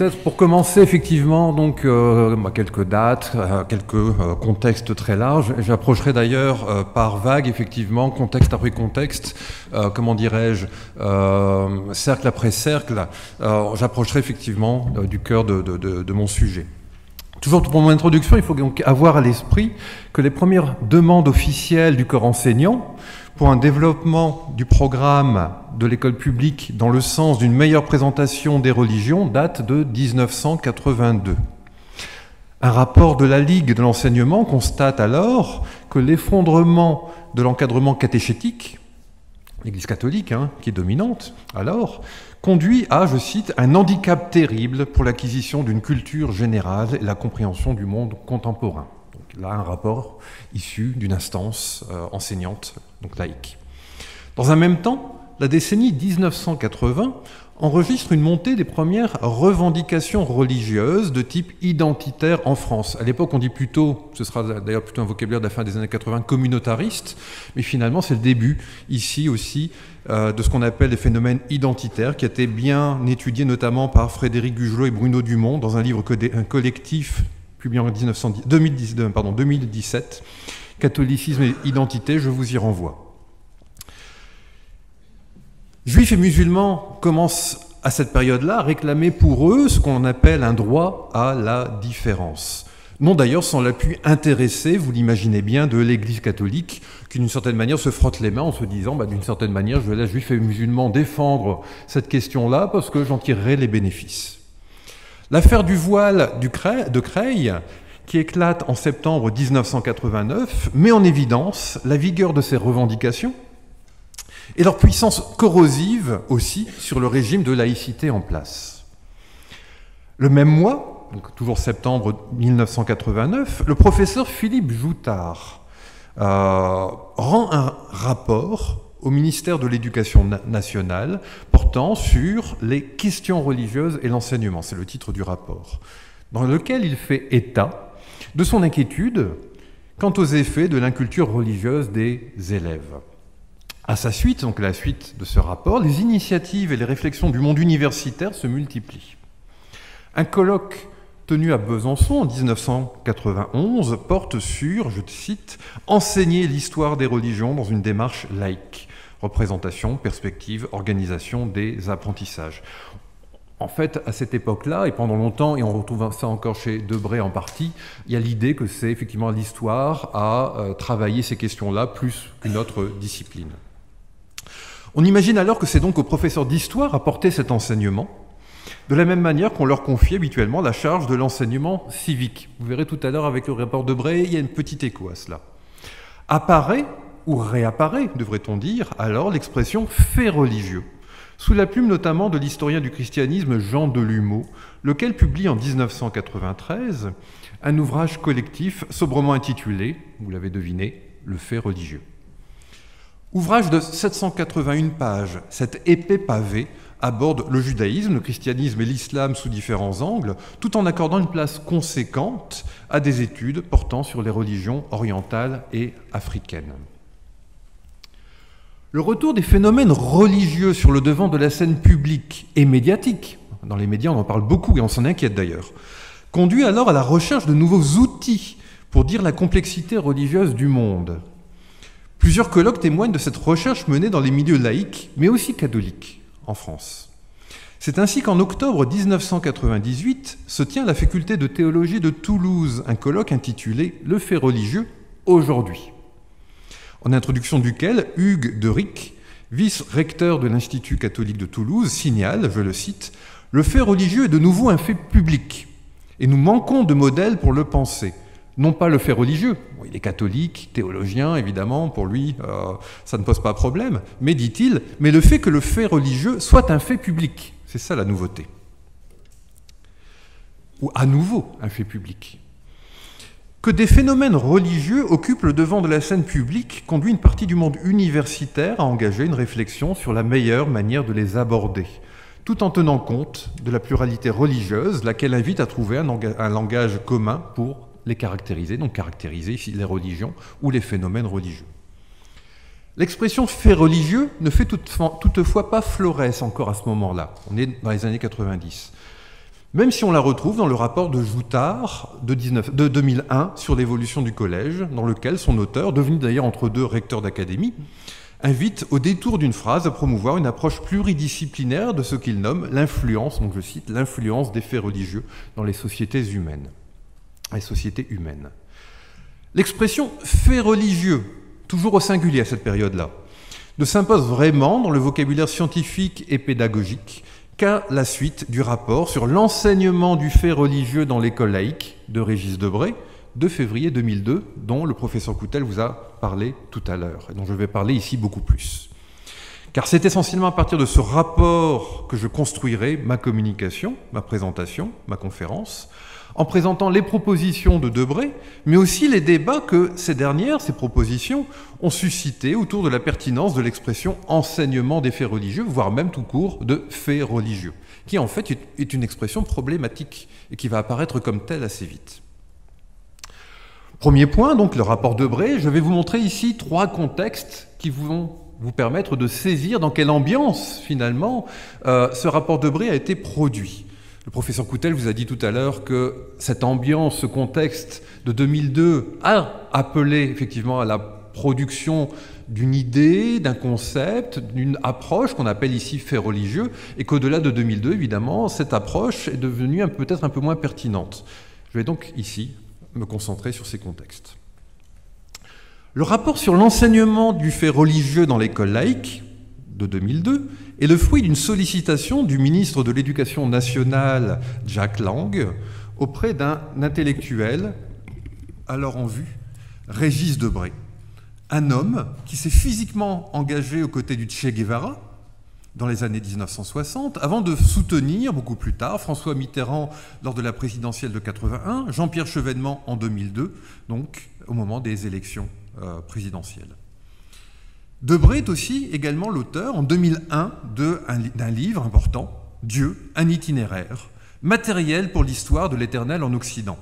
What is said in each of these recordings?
Peut-être pour commencer effectivement donc euh, bah, quelques dates, euh, quelques euh, contextes très larges. J'approcherai d'ailleurs par vague effectivement contexte après contexte, comment dirais-je, cercle après cercle. J'approcherai effectivement du cœur de, de, mon sujet. Toujours pour mon introduction, il faut donc avoir à l'esprit que les premières demandes officielles du corps enseignant pour un développement du programme de l'école publique dans le sens d'une meilleure présentation des religions date de 1982. Un rapport de la Ligue de l'enseignement constate alors que l'effondrement de l'encadrement catéchétique, l'Église catholique, hein, qui est dominante alors, conduit à, je cite, un handicap terrible pour l'acquisition d'une culture générale et la compréhension du monde contemporain. Donc là, un rapport issu d'une instance euh, enseignante donc laïque. Dans un même temps, la décennie 1980 enregistre une montée des premières revendications religieuses de type identitaire en France. À l'époque, on dit plutôt, ce sera d'ailleurs plutôt un vocabulaire de la fin des années 80, communautariste, mais finalement, c'est le début ici aussi euh, de ce qu'on appelle les phénomènes identitaires, qui a été bien étudié notamment par Frédéric Gugelot et Bruno Dumont dans un livre un collectif publié en 2017 catholicisme et identité, je vous y renvoie. Juifs et musulmans commencent à cette période-là à réclamer pour eux ce qu'on appelle un droit à la différence. Non d'ailleurs sans l'appui intéressé, vous l'imaginez bien, de l'Église catholique, qui d'une certaine manière se frotte les mains en se disant, bah, d'une certaine manière, je vais laisser juifs et musulmans défendre cette question-là parce que j'en tirerai les bénéfices. L'affaire du voile de Creil qui éclate en septembre 1989, met en évidence la vigueur de ces revendications et leur puissance corrosive aussi sur le régime de laïcité en place. Le même mois, donc toujours septembre 1989, le professeur Philippe Joutard euh, rend un rapport au ministère de l'Éducation nationale portant sur les questions religieuses et l'enseignement. C'est le titre du rapport, dans lequel il fait état de son inquiétude quant aux effets de l'inculture religieuse des élèves. À sa suite, donc la suite de ce rapport, les initiatives et les réflexions du monde universitaire se multiplient. Un colloque tenu à Besançon en 1991 porte sur, je cite, Enseigner l'histoire des religions dans une démarche laïque représentation, perspective, organisation des apprentissages. En fait, à cette époque-là, et pendant longtemps, et on retrouve ça encore chez Debré en partie, il y a l'idée que c'est effectivement l'histoire à euh, travailler ces questions-là plus qu'une autre discipline. On imagine alors que c'est donc aux professeurs d'histoire à porter cet enseignement, de la même manière qu'on leur confie habituellement la charge de l'enseignement civique. Vous verrez tout à l'heure avec le rapport Debré, il y a une petite écho à cela. Apparaît, ou réapparaît, devrait-on dire, alors l'expression fait religieux sous la plume notamment de l'historien du christianisme Jean Delumeau, lequel publie en 1993 un ouvrage collectif sobrement intitulé, vous l'avez deviné, Le fait religieux. Ouvrage de 781 pages, cette épée pavée aborde le judaïsme, le christianisme et l'islam sous différents angles, tout en accordant une place conséquente à des études portant sur les religions orientales et africaines. Le retour des phénomènes religieux sur le devant de la scène publique et médiatique, dans les médias on en parle beaucoup et on s'en inquiète d'ailleurs, conduit alors à la recherche de nouveaux outils pour dire la complexité religieuse du monde. Plusieurs colloques témoignent de cette recherche menée dans les milieux laïcs, mais aussi catholiques, en France. C'est ainsi qu'en octobre 1998 se tient à la faculté de théologie de Toulouse un colloque intitulé Le fait religieux aujourd'hui en introduction duquel Hugues de Ric, vice-recteur de l'Institut catholique de Toulouse, signale, je le cite, Le fait religieux est de nouveau un fait public, et nous manquons de modèles pour le penser. Non pas le fait religieux, il est catholique, théologien, évidemment, pour lui, euh, ça ne pose pas problème, mais dit-il, mais le fait que le fait religieux soit un fait public. C'est ça la nouveauté. Ou à nouveau un fait public. Que des phénomènes religieux occupent le devant de la scène publique conduit une partie du monde universitaire à engager une réflexion sur la meilleure manière de les aborder, tout en tenant compte de la pluralité religieuse, laquelle invite à trouver un, langage commun pour les caractériser, donc caractériser ici les religions ou les phénomènes religieux. L'expression fait religieux ne fait toutefois pas florès encore à ce moment-là. On est dans les années 90. Même si on la retrouve dans le rapport de Joutard de, 2001 sur l'évolution du collège, dans lequel son auteur, devenu d'ailleurs entre deux recteurs d'académie, invite au détour d'une phrase à promouvoir une approche pluridisciplinaire de ce qu'il nomme l'influence, donc je cite, l'influence des faits religieux dans les sociétés humaines. Les sociétés humaines. L'expression fait religieux toujours au singulier à cette période-là, ne s'impose vraiment dans le vocabulaire scientifique et pédagogique qu'à la suite du rapport sur l'enseignement du fait religieux dans l'école laïque de Régis Debray, de février 2002, dont le professeur Coutel vous a parlé tout à l'heure, et dont je vais parler ici beaucoup plus. Car c'est essentiellement à partir de ce rapport que je construirai ma communication, ma présentation, ma conférence, en présentant les propositions de Debré, mais aussi les débats que ces dernières, ces propositions, ont suscité autour de la pertinence de l'expression enseignement des faits religieux, voire même tout court de faits religieux, qui en fait est une expression problématique et qui va apparaître comme telle assez vite. Premier point, donc le rapport Debré, je vais vous montrer ici trois contextes qui vont vous permettre de saisir dans quelle ambiance finalement euh, ce rapport Debré a été produit. Le professeur Coutel vous a dit tout à l'heure que cette ambiance, ce contexte de 2002 a appelé effectivement à la production d'une idée, d'un concept, d'une approche qu'on appelle ici fait religieux, et qu'au-delà de 2002, évidemment, cette approche est devenue peut-être un peu moins pertinente. Je vais donc ici me concentrer sur ces contextes. Le rapport sur l'enseignement du fait religieux dans l'école laïque de 2002 est le fruit d'une sollicitation du ministre de l'Éducation nationale, Jack Lang, auprès d'un intellectuel, alors en vue, Régis Debray, un homme qui s'est physiquement engagé aux côtés du Che Guevara dans les années 1960, avant de soutenir beaucoup plus tard François Mitterrand lors de la présidentielle de 81, Jean-Pierre Chevènement en 2002, donc au moment des élections euh, présidentielles. Debré est aussi également l'auteur, en 2001, d'un livre important, Dieu, un itinéraire, matériel pour l'histoire de l'éternel en Occident.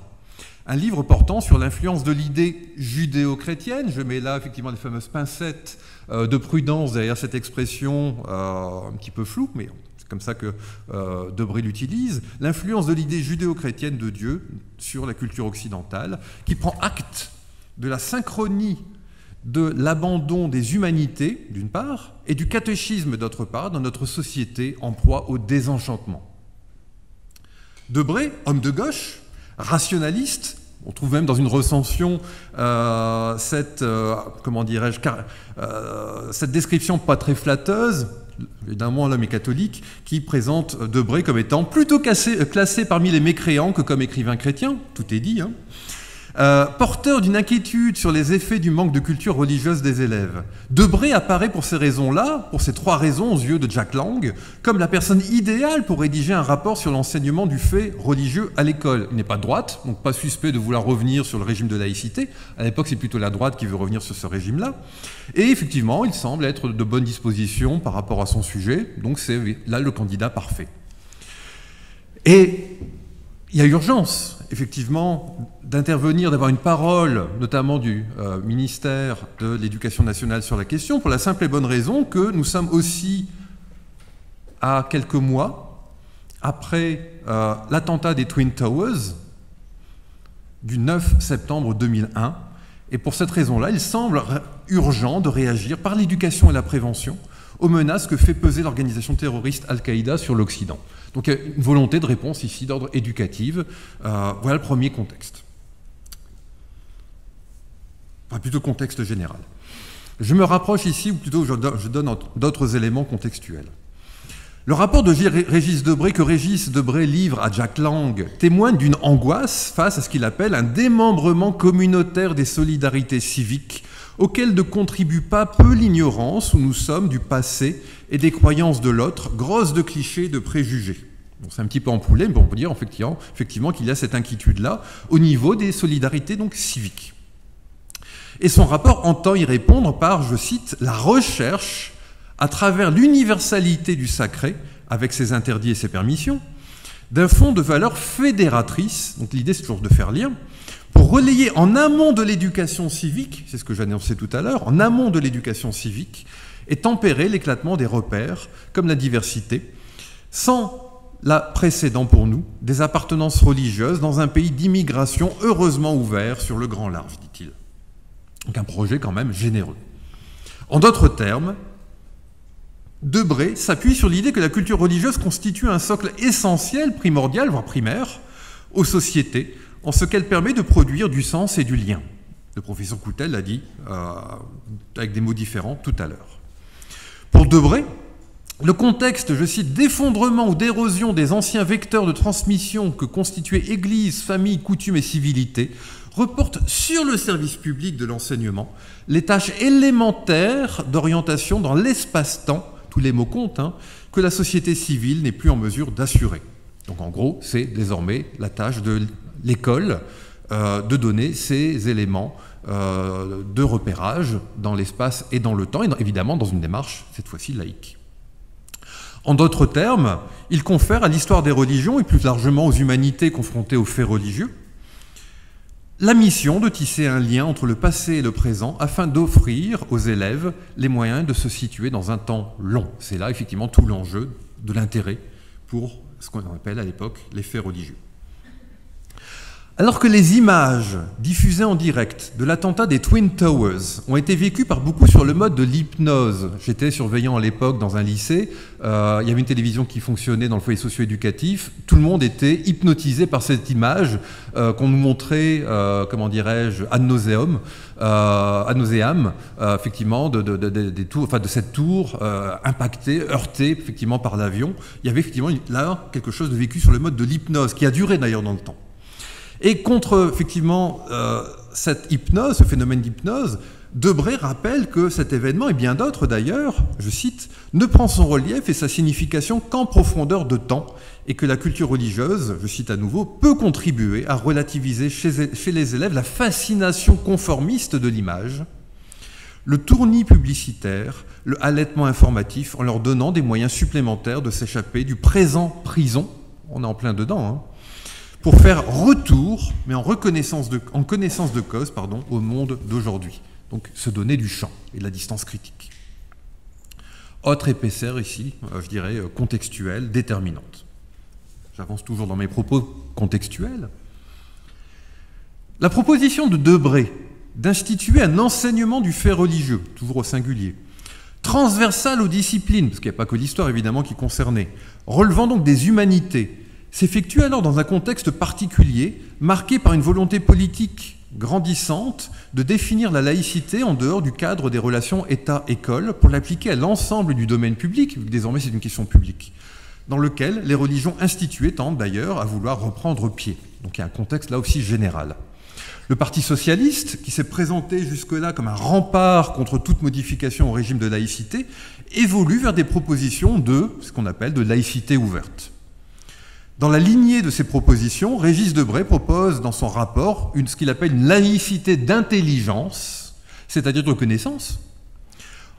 Un livre portant sur l'influence de l'idée judéo-chrétienne. Je mets là effectivement les fameuses pincettes euh, de prudence derrière cette expression euh, un petit peu floue, mais c'est comme ça que euh, Debré l'utilise. L'influence de l'idée judéo-chrétienne de Dieu sur la culture occidentale, qui prend acte de la synchronie de l'abandon des humanités, d'une part, et du catéchisme, d'autre part, dans notre société en proie au désenchantement. Debré, homme de gauche, rationaliste, on trouve même dans une recension euh, cette, euh, comment dirais-je, euh, cette description pas très flatteuse, évidemment l'homme est catholique, qui présente Debré comme étant plutôt classé parmi les mécréants que comme écrivain chrétien, tout est dit, hein. Euh, porteur d'une inquiétude sur les effets du manque de culture religieuse des élèves. Debré apparaît pour ces raisons-là, pour ces trois raisons aux yeux de Jack Lang, comme la personne idéale pour rédiger un rapport sur l'enseignement du fait religieux à l'école. Il n'est pas de droite, donc pas suspect de vouloir revenir sur le régime de laïcité. À l'époque, c'est plutôt la droite qui veut revenir sur ce régime-là. Et effectivement, il semble être de bonne disposition par rapport à son sujet, donc c'est là le candidat parfait. Et il y a urgence effectivement d'intervenir, d'avoir une parole, notamment du euh, ministère de l'Éducation nationale sur la question, pour la simple et bonne raison que nous sommes aussi à quelques mois après euh, l'attentat des Twin Towers du 9 septembre 2001. Et pour cette raison-là, il semble urgent de réagir par l'éducation et la prévention aux menaces que fait peser l'organisation terroriste Al-Qaïda sur l'Occident. Donc il y a une volonté de réponse ici d'ordre éducatif. Euh, voilà le premier contexte. Enfin, plutôt contexte général. Je me rapproche ici, ou plutôt je donne d'autres éléments contextuels. Le rapport de Régis Debré que Régis Debré livre à Jack Lang témoigne d'une angoisse face à ce qu'il appelle un démembrement communautaire des solidarités civiques auquel ne contribue pas peu l'ignorance où nous sommes du passé et des croyances de l'autre, grosse de clichés et de préjugés. c'est un petit peu empoulé, mais on peut dire effectivement, qu'il y a cette inquiétude-là au niveau des solidarités civiques. Et son rapport entend y répondre par, je cite, la recherche à travers l'universalité du sacré, avec ses interdits et ses permissions, d'un fond de valeurs fédératrices, donc l'idée c'est toujours de faire lien, pour relayer en amont de l'éducation civique, c'est ce que j'annonçais tout à l'heure, en amont de l'éducation civique, et tempérer l'éclatement des repères, comme la diversité, sans la précédant pour nous des appartenances religieuses dans un pays d'immigration heureusement ouvert sur le grand large, dit-il. Donc un projet quand même généreux. En d'autres termes, Debré s'appuie sur l'idée que la culture religieuse constitue un socle essentiel, primordial, voire primaire, aux sociétés, en ce qu'elle permet de produire du sens et du lien. Le professeur Coutel l'a dit euh, avec des mots différents tout à l'heure. Pour Debré, le contexte, je cite, d'effondrement ou d'érosion des anciens vecteurs de transmission que constituaient Église, famille, coutume et civilité reporte sur le service public de l'enseignement les tâches élémentaires d'orientation dans l'espace-temps, tous les mots comptent, hein, que la société civile n'est plus en mesure d'assurer. Donc en gros, c'est désormais la tâche de l'école euh, de donner ces éléments euh, de repérage dans l'espace et dans le temps, et évidemment dans une démarche, cette fois-ci, laïque. En d'autres termes, il confère à l'histoire des religions et plus largement aux humanités confrontées aux faits religieux la mission de tisser un lien entre le passé et le présent afin d'offrir aux élèves les moyens de se situer dans un temps long. C'est là effectivement tout l'enjeu de l'intérêt pour ce qu'on appelle à l'époque les faits religieux. Alors que les images diffusées en direct de l'attentat des Twin Towers ont été vécues par beaucoup sur le mode de l'hypnose, j'étais surveillant à l'époque dans un lycée, euh, il y avait une télévision qui fonctionnait dans le foyer socio-éducatif, tout le monde était hypnotisé par cette image euh, qu'on nous montrait, euh, comment dirais-je, ad nauseum, ad nauseam, effectivement, de, des tours, de cette tour impactée, heurtée effectivement par l'avion. Il y avait effectivement là quelque chose de vécu sur le mode de l'hypnose, qui a duré d'ailleurs dans le temps. Et contre, effectivement, euh, cette hypnose, ce phénomène d'hypnose, Debré rappelle que cet événement, et bien d'autres d'ailleurs, je cite, ne prend son relief et sa signification qu'en profondeur de temps, et que la culture religieuse, je cite à nouveau, peut contribuer à relativiser chez, chez les élèves la fascination conformiste de l'image, le tournis publicitaire, le halètement informatif, en leur donnant des moyens supplémentaires de s'échapper du présent prison, on est en plein dedans, hein, pour faire retour, mais en, reconnaissance en connaissance de cause, au monde d'aujourd'hui. Donc se donner du champ et de la distance critique. Autre épaisseur ici, euh, je dirais euh, contextuelle, déterminante. J'avance toujours dans mes propos contextuels. La proposition de Debré d'instituer un enseignement du fait religieux, toujours au singulier, transversal aux disciplines, parce qu'il n'y a pas que l'histoire évidemment qui concernait, relevant donc des humanités, s'effectue alors dans un contexte particulier, marqué par une volonté politique grandissante de définir la laïcité en dehors du cadre des relations État-école pour l'appliquer à l'ensemble du domaine public, désormais c'est une question publique, dans lequel les religions instituées tendent d'ailleurs à vouloir reprendre pied. Donc il y a un contexte là aussi général. Le Parti socialiste, qui s'est présenté jusque-là comme un rempart contre toute modification au régime de laïcité, évolue vers des propositions de ce qu'on appelle de laïcité ouverte. Dans la lignée de ces propositions, Régis Debray propose dans son rapport ce qu'il appelle une laïcité d'intelligence, c'est-à-dire de connaissance,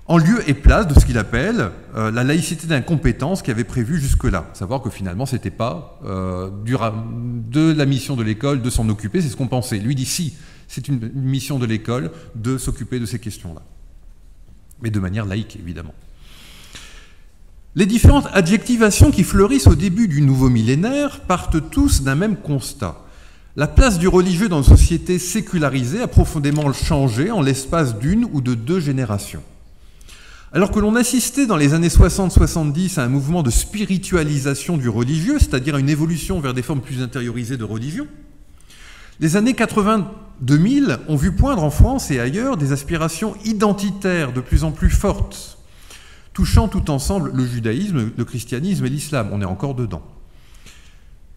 en lieu et place de ce qu'il appelle euh, la laïcité d'incompétence qui avait prévu jusque-là. Savoir que finalement, ce n'était pas euh, de la mission de l'école de s'en occuper, c'est ce qu'on pensait. Lui dit si, c'est une mission de l'école de s'occuper de ces questions-là. Mais de manière laïque, évidemment. Les différentes adjectivations qui fleurissent au début du nouveau millénaire partent tous d'un même constat. La place du religieux dans une société sécularisée a profondément changé en l'espace d'une ou de deux générations. Alors que l'on assistait dans les années 60-70 à un mouvement de spiritualisation du religieux, c'est-à-dire une évolution vers des formes plus intériorisées de religion, les années 80-2000 ont vu poindre en France et ailleurs des aspirations identitaires de plus en plus fortes, touchant tout ensemble le judaïsme, le christianisme et l'islam. On est encore dedans.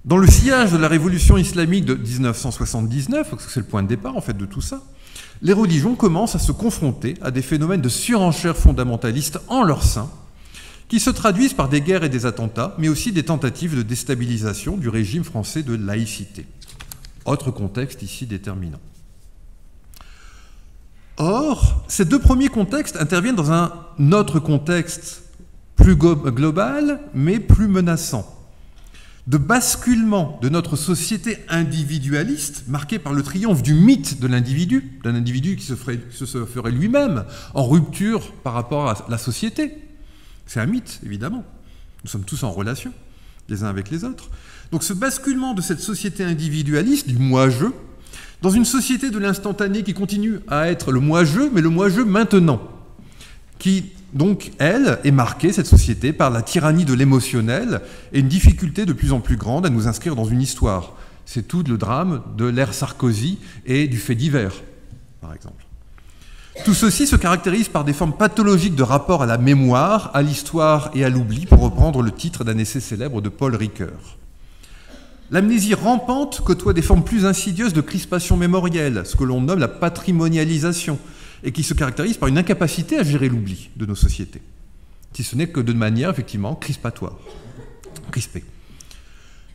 Dans le sillage de la révolution islamique de 1979, parce que c'est le point de départ en fait de tout ça, les religions commencent à se confronter à des phénomènes de surenchère fondamentalistes en leur sein, qui se traduisent par des guerres et des attentats, mais aussi des tentatives de déstabilisation du régime français de laïcité. Autre contexte ici déterminant. Or, ces deux premiers contextes interviennent dans un autre contexte plus global, mais plus menaçant. de basculement de notre société individualiste, marquée par le triomphe du mythe de l'individu, d'un individu qui se ferait, ferait lui-même en rupture par rapport à la société. C'est un mythe, évidemment. Nous sommes tous en relation, les uns avec les autres. Donc ce basculement de cette société individualiste, du moi-je, dans une société de l'instantané qui continue à être le moi-je, mais le moi-je maintenant, qui donc, elle est marquée, cette société, par la tyrannie de l'émotionnel et une difficulté de plus en plus grande à nous inscrire dans une histoire. C'est tout le drame de l'ère Sarkozy et du fait divers, par exemple. Tout ceci se caractérise par des formes pathologiques de rapport à la mémoire, à l'histoire et à l'oubli, pour reprendre le titre d'un essai célèbre de Paul Ricoeur. L'amnésie rampante côtoie des formes plus insidieuses de crispation mémorielle, ce que l'on nomme la patrimonialisation, et qui se caractérise par une incapacité à gérer l'oubli de nos sociétés, si ce n'est que de manière effectivement crispatoire, crispée.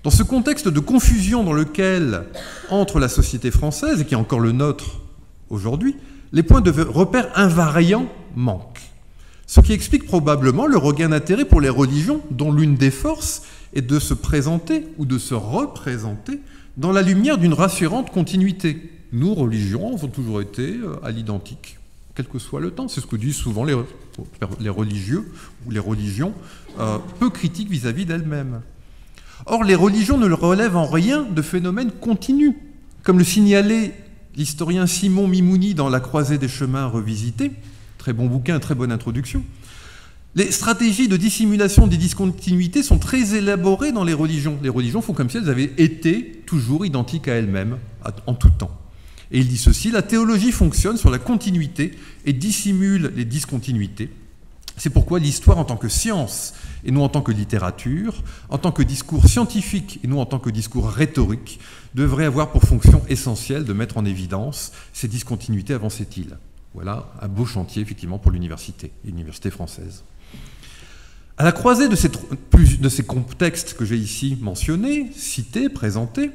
Dans ce contexte de confusion dans lequel entre la société française, et qui est encore le nôtre aujourd'hui, les points de repère invariants manquent. Ce qui explique probablement le regain d'intérêt pour les religions, dont l'une des forces est de se présenter ou de se représenter dans la lumière d'une rassurante continuité. Nous, religions, avons toujours été euh, à l'identique quel que soit le temps. C'est ce que disent souvent les, religieux ou les religions, euh, peu critiques vis-à-vis d'elles-mêmes. Or, les religions ne relèvent en rien de phénomènes continus, comme le signalait l'historien Simon Mimouni dans La croisée des chemins revisités, très bon bouquin, très bonne introduction. Les stratégies de dissimulation des discontinuités sont très élaborées dans les religions. Les religions font comme si elles avaient été toujours identiques à elles-mêmes, en tout temps. Et il dit ceci, la théologie fonctionne sur la continuité et dissimule les discontinuités. C'est pourquoi l'histoire en tant que science et non en tant que littérature, en tant que discours scientifique et non en tant que discours rhétorique, devrait avoir pour fonction essentielle de mettre en évidence ces discontinuités, avançait-il. Voilà un beau chantier effectivement pour l'université, l'université française. À la croisée de ces, contextes que j'ai ici mentionnés, cités, présentés,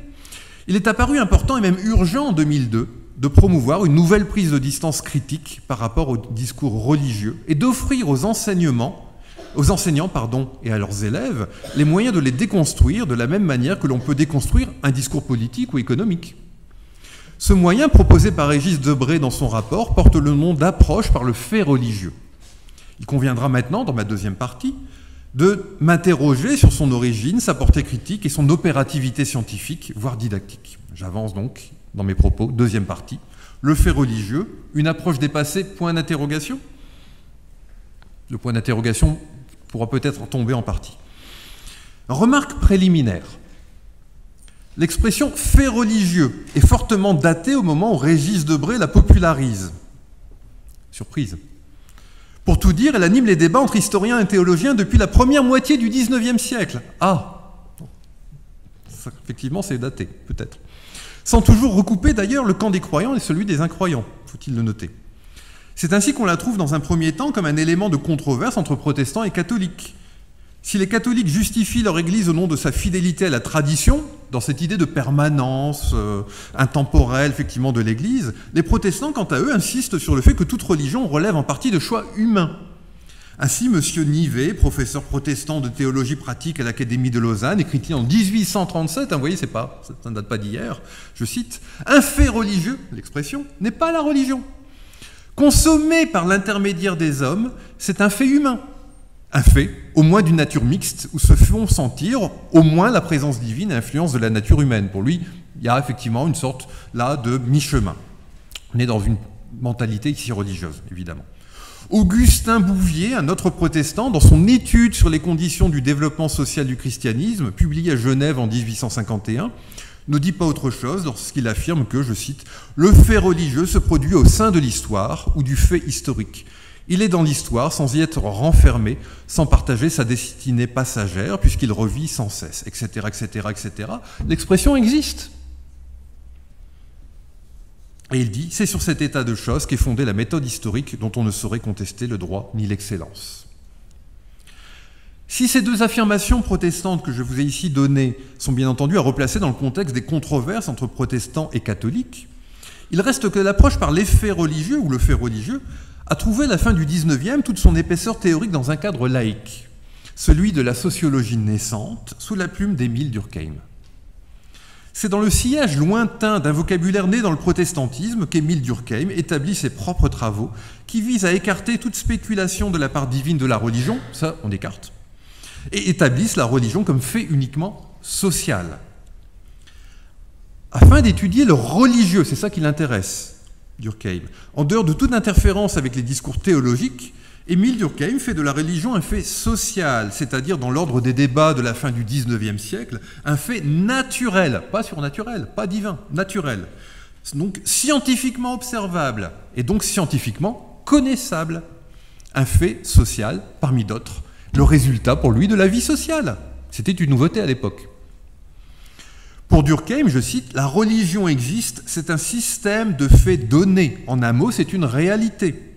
il est apparu important et même urgent en 2002 de promouvoir une nouvelle prise de distance critique par rapport au discours religieux et d'offrir aux enseignements, aux enseignants pardon, et à leurs élèves les moyens de les déconstruire de la même manière que l'on peut déconstruire un discours politique ou économique. Ce moyen proposé par Régis Debré dans son rapport porte le nom d'approche par le fait religieux. Il conviendra maintenant, dans ma deuxième partie, de m'interroger sur son origine, sa portée critique et son opérativité scientifique, voire didactique. J'avance donc dans mes propos, deuxième partie. Le fait religieux, une approche dépassée, point d'interrogation? Le point d'interrogation pourra peut-être tomber en partie. Remarque préliminaire. L'expression fait religieux est fortement datée au moment où Régis Debray la popularise. Surprise. Pour tout dire, elle anime les débats entre historiens et théologiens depuis la première moitié du XIXe siècle. Ah Effectivement, c'est daté, peut-être. Sans toujours recouper d'ailleurs le camp des croyants et celui des incroyants, faut-il le noter. C'est ainsi qu'on la trouve dans un premier temps comme un élément de controverse entre protestants et catholiques. Si les catholiques justifient leur Église au nom de sa fidélité à la tradition, dans cette idée de permanence euh, intemporelle effectivement de l'Église, les protestants, quant à eux, insistent sur le fait que toute religion relève en partie de choix humains. Ainsi, M. Nivet, professeur protestant de théologie pratique à l'Académie de Lausanne, écrit en 1837, hein, vous voyez, pas, ça ne date pas d'hier, je cite, Un fait religieux, l'expression, n'est pas la religion. Consommé par l'intermédiaire des hommes, c'est un fait humain un fait, au moins d'une nature mixte, où se font sentir au moins la présence divine et l'influence de la nature humaine. Pour lui, il y a effectivement une sorte là de mi-chemin. On est dans une mentalité ici religieuse, évidemment. Augustin Bouvier, un autre protestant, dans son étude sur les conditions du développement social du christianisme, publiée à Genève en 1851, ne dit pas autre chose lorsqu'il affirme que, je cite, le fait religieux se produit au sein de l'histoire ou du fait historique. Il est dans l'histoire sans y être renfermé, sans partager sa destinée passagère, puisqu'il revit sans cesse, etc., etc.. L'expression existe. Et il dit, c'est sur cet état de choses qu'est fondée la méthode historique dont on ne saurait contester le droit ni l'excellence. Si ces deux affirmations protestantes que je vous ai ici données sont bien entendu à replacer dans le contexte des controverses entre protestants et catholiques, il reste que l'approche par l'effet religieux ou le fait religieux a trouvé à la fin du XIXe toute son épaisseur théorique dans un cadre laïque. celui de la sociologie naissante, sous la plume d'Émile Durkheim. C'est dans le sillage lointain d'un vocabulaire né dans le protestantisme qu'Émile Durkheim établit ses propres travaux qui visent à écarter toute spéculation de la part divine de la religion, ça on écarte, et établissent la religion comme fait uniquement social. Afin d'étudier le religieux, c'est ça qui l'intéresse, Durkheim, en dehors de toute interférence avec les discours théologiques, Émile Durkheim fait de la religion un fait social, c'est-à-dire dans l'ordre des débats de la fin du XIXe siècle, un fait naturel, pas surnaturel, pas divin, naturel. Donc scientifiquement observable et donc scientifiquement connaissable. Un fait social parmi d'autres, le résultat pour lui de la vie sociale. C'était une nouveauté à l'époque. Pour Durkheim, je cite, La religion existe, c'est un système de faits donnés. En un mot, c'est une réalité.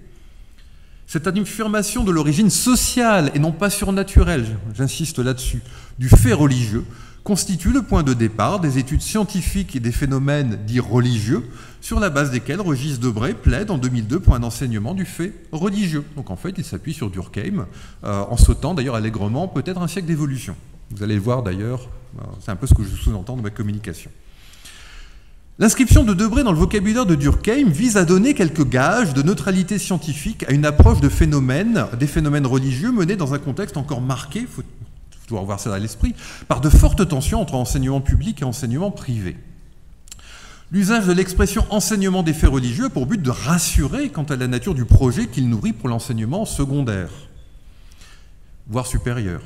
Cette affirmation de l'origine sociale et non pas surnaturelle, j'insiste là-dessus, du fait religieux, constitue le point de départ des études scientifiques et des phénomènes dits religieux, sur la base desquels Régis Debray plaide en 2002 pour un enseignement du fait religieux. Donc en fait, il s'appuie sur Durkheim, euh, en sautant d'ailleurs allègrement peut-être un siècle d'évolution. Vous allez le voir d'ailleurs, c'est un peu ce que je sous-entends dans ma communication. L'inscription de Debré dans le vocabulaire de Durkheim vise à donner quelques gages de neutralité scientifique à une approche de phénomènes, des phénomènes religieux menés dans un contexte encore marqué, il faut avoir ça à l'esprit, par de fortes tensions entre enseignement public et enseignement privé. L'usage de l'expression enseignement des faits religieux a pour but de rassurer quant à la nature du projet qu'il nourrit pour l'enseignement secondaire, voire supérieur.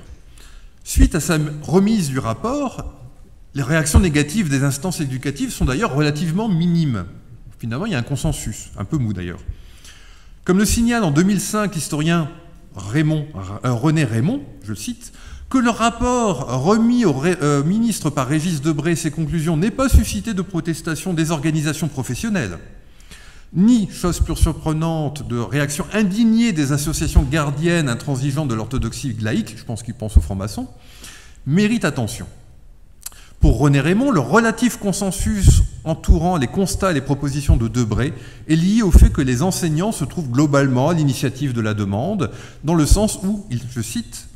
Suite à sa remise du rapport, les réactions négatives des instances éducatives sont d'ailleurs relativement minimes. Finalement, il y a un consensus, un peu mou d'ailleurs. Comme le signale en 2005 l'historien Raymond, euh, René Raymond, je cite, que le rapport remis au euh, ministre par Régis Debray et ses conclusions n'ait pas suscité de protestation des organisations professionnelles, ni, chose plus surprenante, de réaction indignée des associations gardiennes intransigeantes de l'orthodoxie laïque, je pense qu'ils pensent aux francs-maçons, mérite attention. Pour René Raymond, le relatif consensus entourant les constats et les propositions de Debré est lié au fait que les enseignants se trouvent globalement à l'initiative de la demande, dans le sens où, je cite,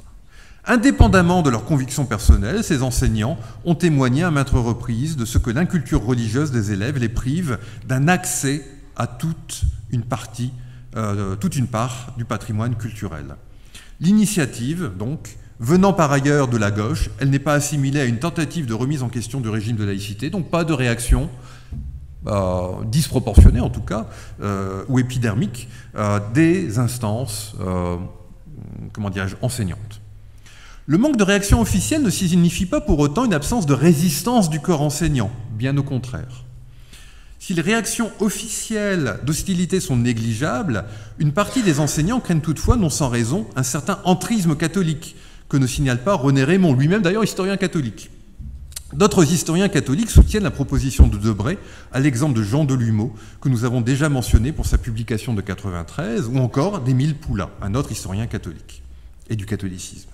Indépendamment de leurs convictions personnelles, ces enseignants ont témoigné à maintes reprises de ce que l'inculture religieuse des élèves les prive d'un accès à toute une partie, euh, toute une part du patrimoine culturel. L'initiative, donc, Venant par ailleurs de la gauche, elle n'est pas assimilée à une tentative de remise en question du régime de laïcité, donc pas de réaction euh, disproportionnée en tout cas, euh, ou épidermique, des instances, comment enseignantes. Le manque de réaction officielle ne signifie pas pour autant une absence de résistance du corps enseignant, bien au contraire. Si les réactions officielles d'hostilité sont négligeables, une partie des enseignants craignent toutefois, non sans raison, un certain entrisme catholique, que ne signale pas René Raymond, lui-même d'ailleurs historien catholique. D'autres historiens catholiques soutiennent la proposition de Debray, à l'exemple de Jean Delumeau, que nous avons déjà mentionné pour sa publication de 93, ou encore d'Émile Poulain, un autre historien catholique, et du catholicisme.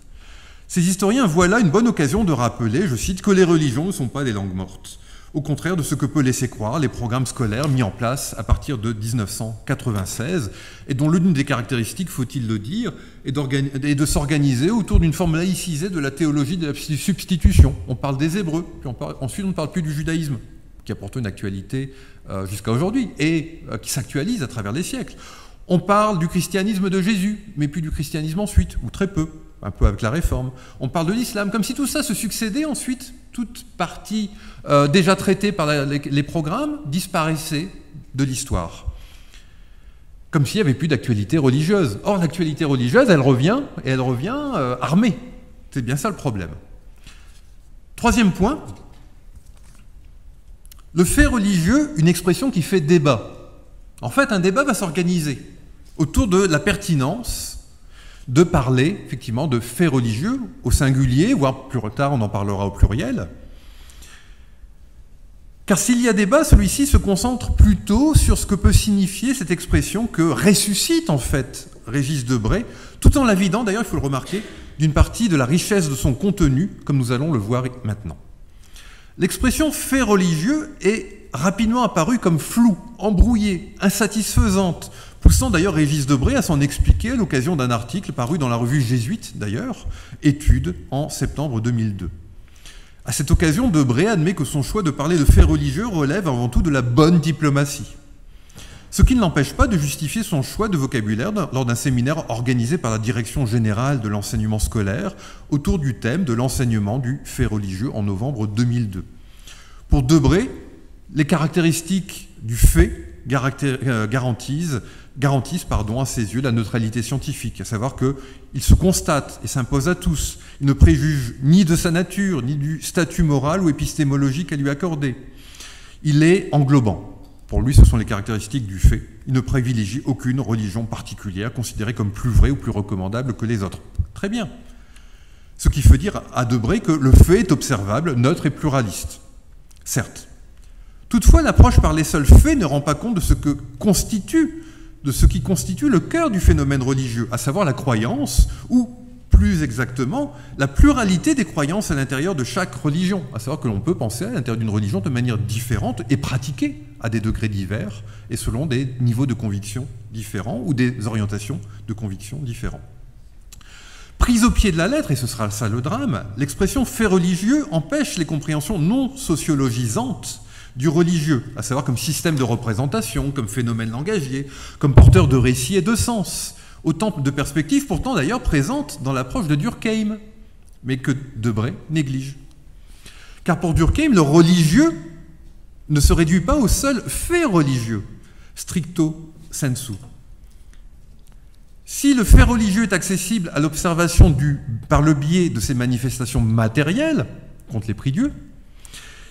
Ces historiens voient là une bonne occasion de rappeler, je cite, que les religions ne sont pas des langues mortes, au contraire de ce que peut laisser croire les programmes scolaires mis en place à partir de 1996, et dont l'une des caractéristiques, faut-il le dire, est, de s'organiser autour d'une forme laïcisée de la théologie de la substitution. On parle des Hébreux, puis ensuite on ne parle plus du judaïsme, qui apporte une actualité euh, jusqu'à aujourd'hui, et euh, qui s'actualise à travers les siècles. On parle du christianisme de Jésus, mais plus du christianisme ensuite, ou très peu, un peu avec la réforme. On parle de l'islam, comme si tout ça se succédait ensuite toute partie euh, déjà traitée par les, programmes disparaissait de l'histoire. Comme s'il n'y avait plus d'actualité religieuse. Or, l'actualité religieuse, elle revient, et elle revient euh, armée. C'est bien ça le problème. Troisième point, le fait religieux, une expression qui fait débat. En fait, un débat va s'organiser autour de la pertinence de parler effectivement de faits religieux au singulier, voire plus tard on en parlera au pluriel. Car s'il y a débat, celui-ci se concentre plutôt sur ce que peut signifier cette expression que ressuscite en fait Régis Debray, tout en la vidant, d'ailleurs il faut le remarquer, d'une partie de la richesse de son contenu, comme nous allons le voir maintenant. L'expression fait religieux est rapidement apparue comme floue, embrouillée, insatisfaisante, poussant d'ailleurs Régis Debré à s'en expliquer à l'occasion d'un article paru dans la revue Jésuite d'ailleurs, Études en septembre 2002. À cette occasion, Debré admet que son choix de parler de faits religieux relève avant tout de la bonne diplomatie. Ce qui ne l'empêche pas de justifier son choix de vocabulaire lors d'un séminaire organisé par la Direction générale de l'enseignement scolaire autour du thème de l'enseignement du fait religieux en novembre 2002. Pour Debré, les caractéristiques du fait garantissent, garantissent pardon, à ses yeux la neutralité scientifique, à savoir qu'il se constate et s'impose à tous. Il ne préjuge ni de sa nature, ni du statut moral ou épistémologique à lui accorder. Il est englobant. Pour lui, ce sont les caractéristiques du fait. Il ne privilégie aucune religion particulière considérée comme plus vraie ou plus recommandable que les autres. Très bien. Ce qui veut dire à Debré que le fait est observable, neutre et pluraliste. Certes. Toutefois, l'approche par les seuls faits ne rend pas compte de ce que constitue, de ce qui constitue le cœur du phénomène religieux, à savoir la croyance, ou plus exactement, la pluralité des croyances à l'intérieur de chaque religion, à savoir que l'on peut penser à l'intérieur d'une religion de manière différente et pratiquer à des degrés divers et selon des niveaux de conviction différents ou des orientations de conviction différents. Prise au pied de la lettre, et ce sera ça le drame, l'expression fait religieux empêche les compréhensions non sociologisantes du religieux, à savoir comme système de représentation, comme phénomène langagier, comme porteur de récits et de sens. Autant de perspectives pourtant d'ailleurs présentes dans l'approche de Durkheim, mais que Debré néglige. Car pour Durkheim, le religieux ne se réduit pas au seul fait religieux, stricto sensu. Si le fait religieux est accessible à l'observation par le biais de ces manifestations matérielles contre les prix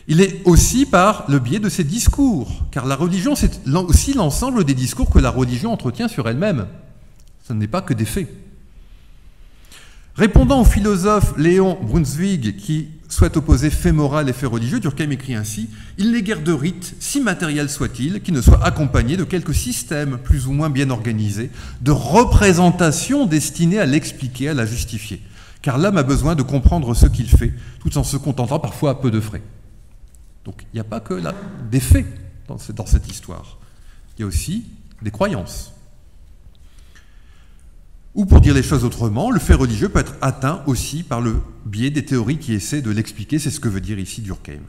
il est aussi par le biais de ses discours, car la religion, c'est aussi l'ensemble des discours que la religion entretient sur elle-même. Ce n'est pas que des faits. Répondant au philosophe Léon Brunswick qui souhaite opposer fait moral et fait religieux, Durkheim écrit ainsi Il n'est guère de rite, si matériel soit-il, qui ne soit accompagné de quelques systèmes plus ou moins bien organisés, de représentations destinées à l'expliquer, à la justifier. Car l'homme a besoin de comprendre ce qu'il fait, tout en se contentant parfois à peu de frais. Donc il n'y a pas que des faits dans, cette histoire, il y a aussi des croyances. Ou pour dire les choses autrement, le fait religieux peut être atteint aussi par le biais des théories qui essaient de l'expliquer, c'est ce que veut dire ici Durkheim.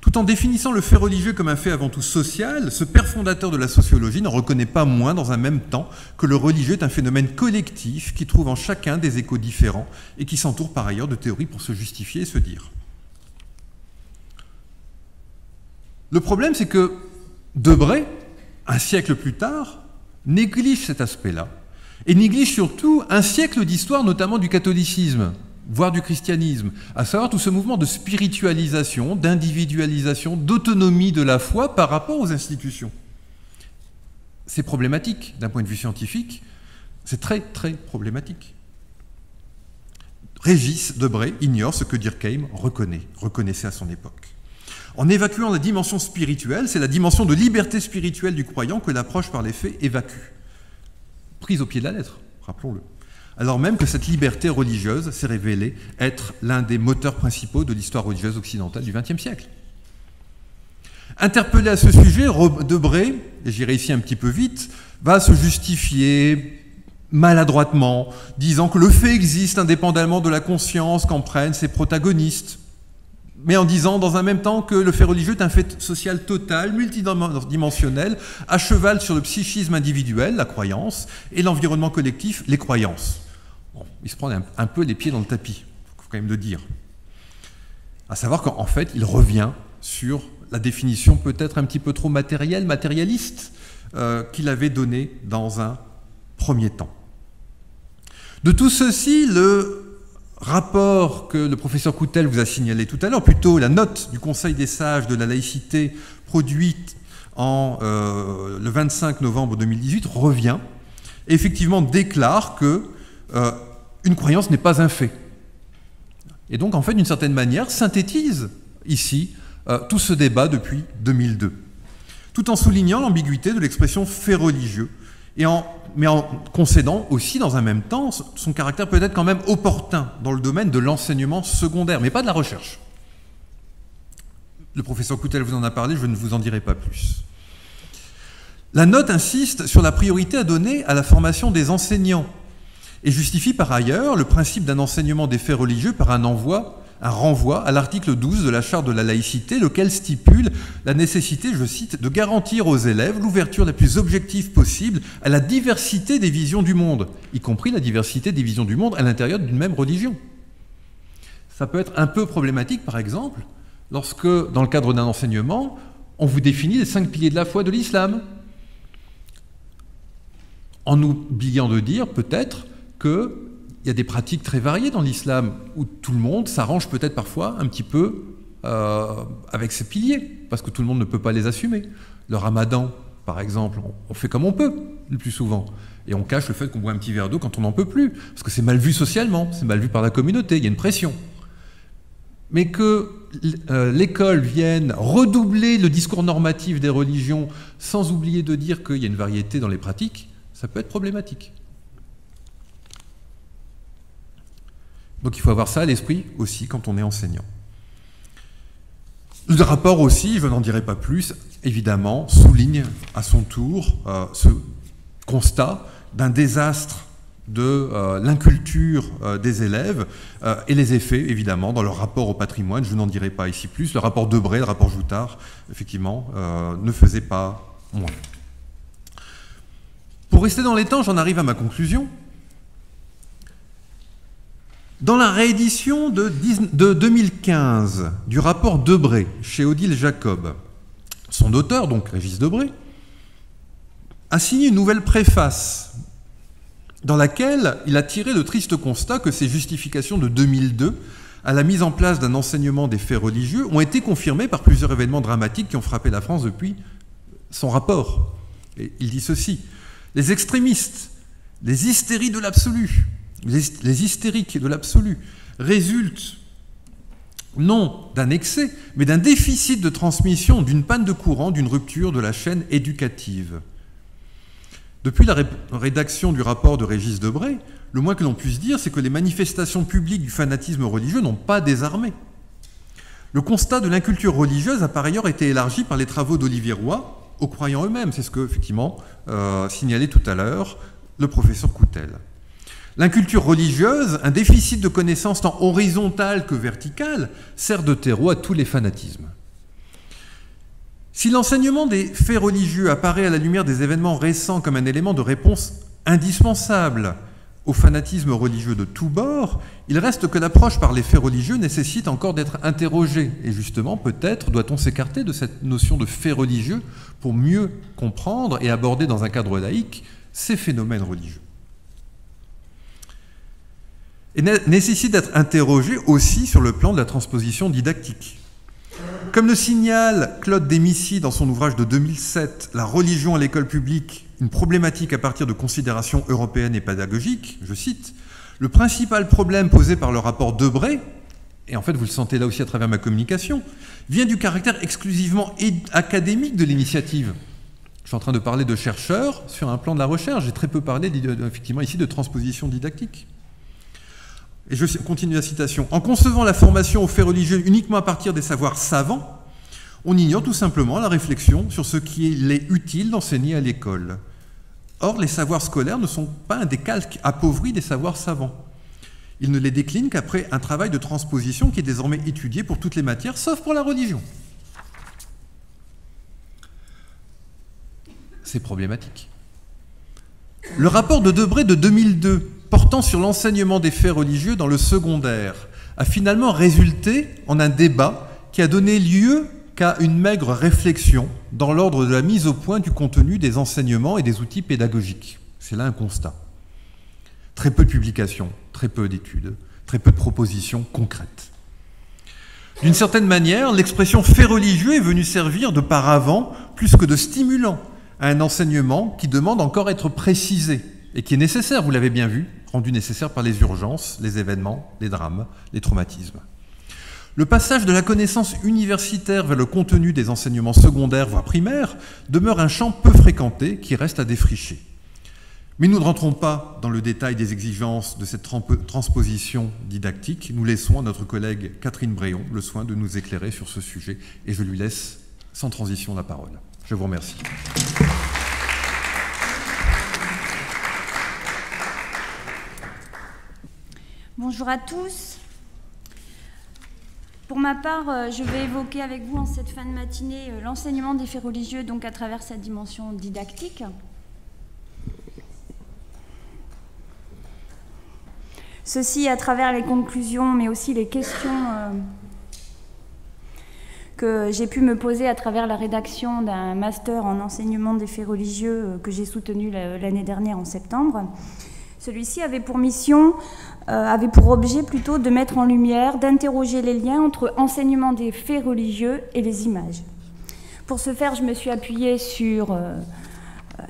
Tout en définissant le fait religieux comme un fait avant tout social, ce père fondateur de la sociologie ne reconnaît pas moins dans un même temps que le religieux est un phénomène collectif qui trouve en chacun des échos différents et qui s'entoure par ailleurs de théories pour se justifier et se dire. Le problème, c'est que Debray, un siècle plus tard, néglige cet aspect-là, et néglige surtout un siècle d'histoire, notamment du catholicisme, voire du christianisme, à savoir tout ce mouvement de spiritualisation, d'individualisation, d'autonomie de la foi par rapport aux institutions. C'est problématique d'un point de vue scientifique, c'est très très problématique. Régis Debray ignore ce que Durkheim reconnaît, reconnaissait à son époque. En évacuant la dimension spirituelle, c'est la dimension de liberté spirituelle du croyant que l'approche par les faits évacue. Prise au pied de la lettre, rappelons-le. Alors même que cette liberté religieuse s'est révélée être l'un des moteurs principaux de l'histoire religieuse occidentale du XXe siècle. Interpellé à ce sujet, Debré, et j'irai ici un petit peu vite, va se justifier maladroitement, disant que le fait existe indépendamment de la conscience qu'en prennent ses protagonistes mais en disant dans un même temps que le fait religieux est un fait social total, multidimensionnel, à cheval sur le psychisme individuel, la croyance, et l'environnement collectif, les croyances. il se prend un, peu les pieds dans le tapis, il faut quand même le dire. À savoir qu'en fait, il revient sur la définition peut-être un petit peu trop matérielle, matérialiste, euh, qu'il avait donnée dans un premier temps. De tout ceci, le rapport que le professeur Coutel vous a signalé tout à l'heure, plutôt la note du Conseil des sages de la laïcité produite en, euh, le 25 novembre 2018 revient et effectivement déclare que euh, une croyance n'est pas un fait. Et donc en fait d'une certaine manière synthétise ici euh, tout ce débat depuis 2002, tout en soulignant l'ambiguïté de l'expression fait religieux et en, mais en concédant aussi dans un même temps son caractère peut-être quand même opportun dans le domaine de l'enseignement secondaire, mais pas de la recherche. Le professeur Coutel vous en a parlé, je ne vous en dirai pas plus. La note insiste sur la priorité à donner à la formation des enseignants et justifie par ailleurs le principe d'un enseignement des faits religieux par un envoi un renvoi à l'article 12 de la Charte de la laïcité, lequel stipule la nécessité, je cite, de garantir aux élèves l'ouverture la plus objective possible à la diversité des visions du monde, y compris la diversité des visions du monde à l'intérieur d'une même religion. Ça peut être un peu problématique, par exemple, lorsque, dans le cadre d'un enseignement, on vous définit les cinq piliers de la foi de l'islam, en oubliant de dire peut-être que il y a des pratiques très variées dans l'islam où tout le monde s'arrange peut-être parfois un petit peu euh, avec ses piliers, parce que tout le monde ne peut pas les assumer. Le ramadan, par exemple, on, fait comme on peut le plus souvent. Et on cache le fait qu'on boit un petit verre d'eau quand on n'en peut plus, parce que c'est mal vu socialement, c'est mal vu par la communauté, il y a une pression. Mais que euh, l'école vienne redoubler le discours normatif des religions sans oublier de dire qu'il y a une variété dans les pratiques, ça peut être problématique. Donc il faut avoir ça à l'esprit aussi quand on est enseignant. Le rapport aussi, je n'en dirai pas plus, évidemment, souligne à son tour euh, ce constat d'un désastre de euh, l'inculture euh, des élèves et les effets, évidemment, dans leur rapport au patrimoine. Je n'en dirai pas ici plus. Le rapport Debray, le rapport Joutard, effectivement, ne faisait pas moins. Pour rester dans les temps, j'en arrive à ma conclusion. Dans la réédition de, 2015 du rapport Debré chez Odile Jacob, son auteur, donc Régis Debré, a signé une nouvelle préface dans laquelle il a tiré le triste constat que ses justifications de 2002 à la mise en place d'un enseignement des faits religieux ont été confirmées par plusieurs événements dramatiques qui ont frappé la France depuis son rapport. Et il dit ceci Les extrémistes, les hystéries de l'absolu, les, hystériques de l'absolu, résultent non d'un excès, mais d'un déficit de transmission, d'une panne de courant, d'une rupture de la chaîne éducative. Depuis la rédaction du rapport de Régis Debray, le moins que l'on puisse dire, c'est que les manifestations publiques du fanatisme religieux n'ont pas désarmé. Le constat de l'inculture religieuse a par ailleurs été élargi par les travaux d'Olivier Roy aux croyants eux-mêmes. C'est ce que, effectivement, euh, signalait tout à l'heure le professeur Coutel. L'inculture religieuse, un déficit de connaissances tant horizontales que verticales, sert de terreau à tous les fanatismes. Si l'enseignement des faits religieux apparaît à la lumière des événements récents comme un élément de réponse indispensable au fanatisme religieux de tous bords, il reste que l'approche par les faits religieux nécessite encore d'être interrogée. Et justement, peut-être doit-on s'écarter de cette notion de faits religieux pour mieux comprendre et aborder dans un cadre laïque ces phénomènes religieux et nécessite d'être interrogé aussi sur le plan de la transposition didactique. Comme le signale Claude Démissy dans son ouvrage de 2007, La religion à l'école publique, une problématique à partir de considérations européennes et pédagogiques, je cite, le principal problème posé par le rapport Debray, et en fait vous le sentez là aussi à travers ma communication, vient du caractère exclusivement académique de l'initiative. Je suis en train de parler de chercheurs sur un plan de la recherche, j'ai très peu parlé effectivement ici de transposition didactique. Et je continue la citation. En concevant la formation aux faits religieux uniquement à partir des savoirs savants, on ignore tout simplement la réflexion sur ce qu'il est utile d'enseigner à l'école. Or, les savoirs scolaires ne sont pas un décalque appauvri des savoirs savants. Ils ne les déclinent qu'après un travail de transposition qui est désormais étudié pour toutes les matières, sauf pour la religion. C'est problématique. Le rapport de Debré de 2002 portant sur l'enseignement des faits religieux dans le secondaire a finalement résulté en un débat qui a donné lieu qu'à une maigre réflexion dans l'ordre de la mise au point du contenu des enseignements et des outils pédagogiques. C'est là un constat. Très peu de publications, très peu d'études, très peu de propositions concrètes. D'une certaine manière, l'expression fait religieux est venue servir de paravent plus que de stimulant à un enseignement qui demande encore être précisé et qui est nécessaire, vous l'avez bien vu, rendu nécessaire par les urgences, les événements, les drames, les traumatismes. Le passage de la connaissance universitaire vers le contenu des enseignements secondaires, voire primaires, demeure un champ peu fréquenté qui reste à défricher. Mais nous ne rentrons pas dans le détail des exigences de cette transposition didactique. Nous laissons à notre collègue Catherine Bréon le soin de nous éclairer sur ce sujet et je lui laisse sans transition la parole. Je vous remercie. Bonjour à tous. Pour ma part, euh, je vais évoquer avec vous en cette fin de matinée euh, l'enseignement des faits religieux, donc à travers sa dimension didactique. Ceci à travers les conclusions, mais aussi les questions euh, que j'ai pu me poser à travers la rédaction d'un master en enseignement des faits religieux que j'ai soutenu l'année dernière en septembre. Celui-ci avait pour mission euh, avait pour objet plutôt de mettre en lumière, d'interroger les liens entre enseignement des faits religieux et les images. Pour ce faire, je me suis appuyée sur, euh,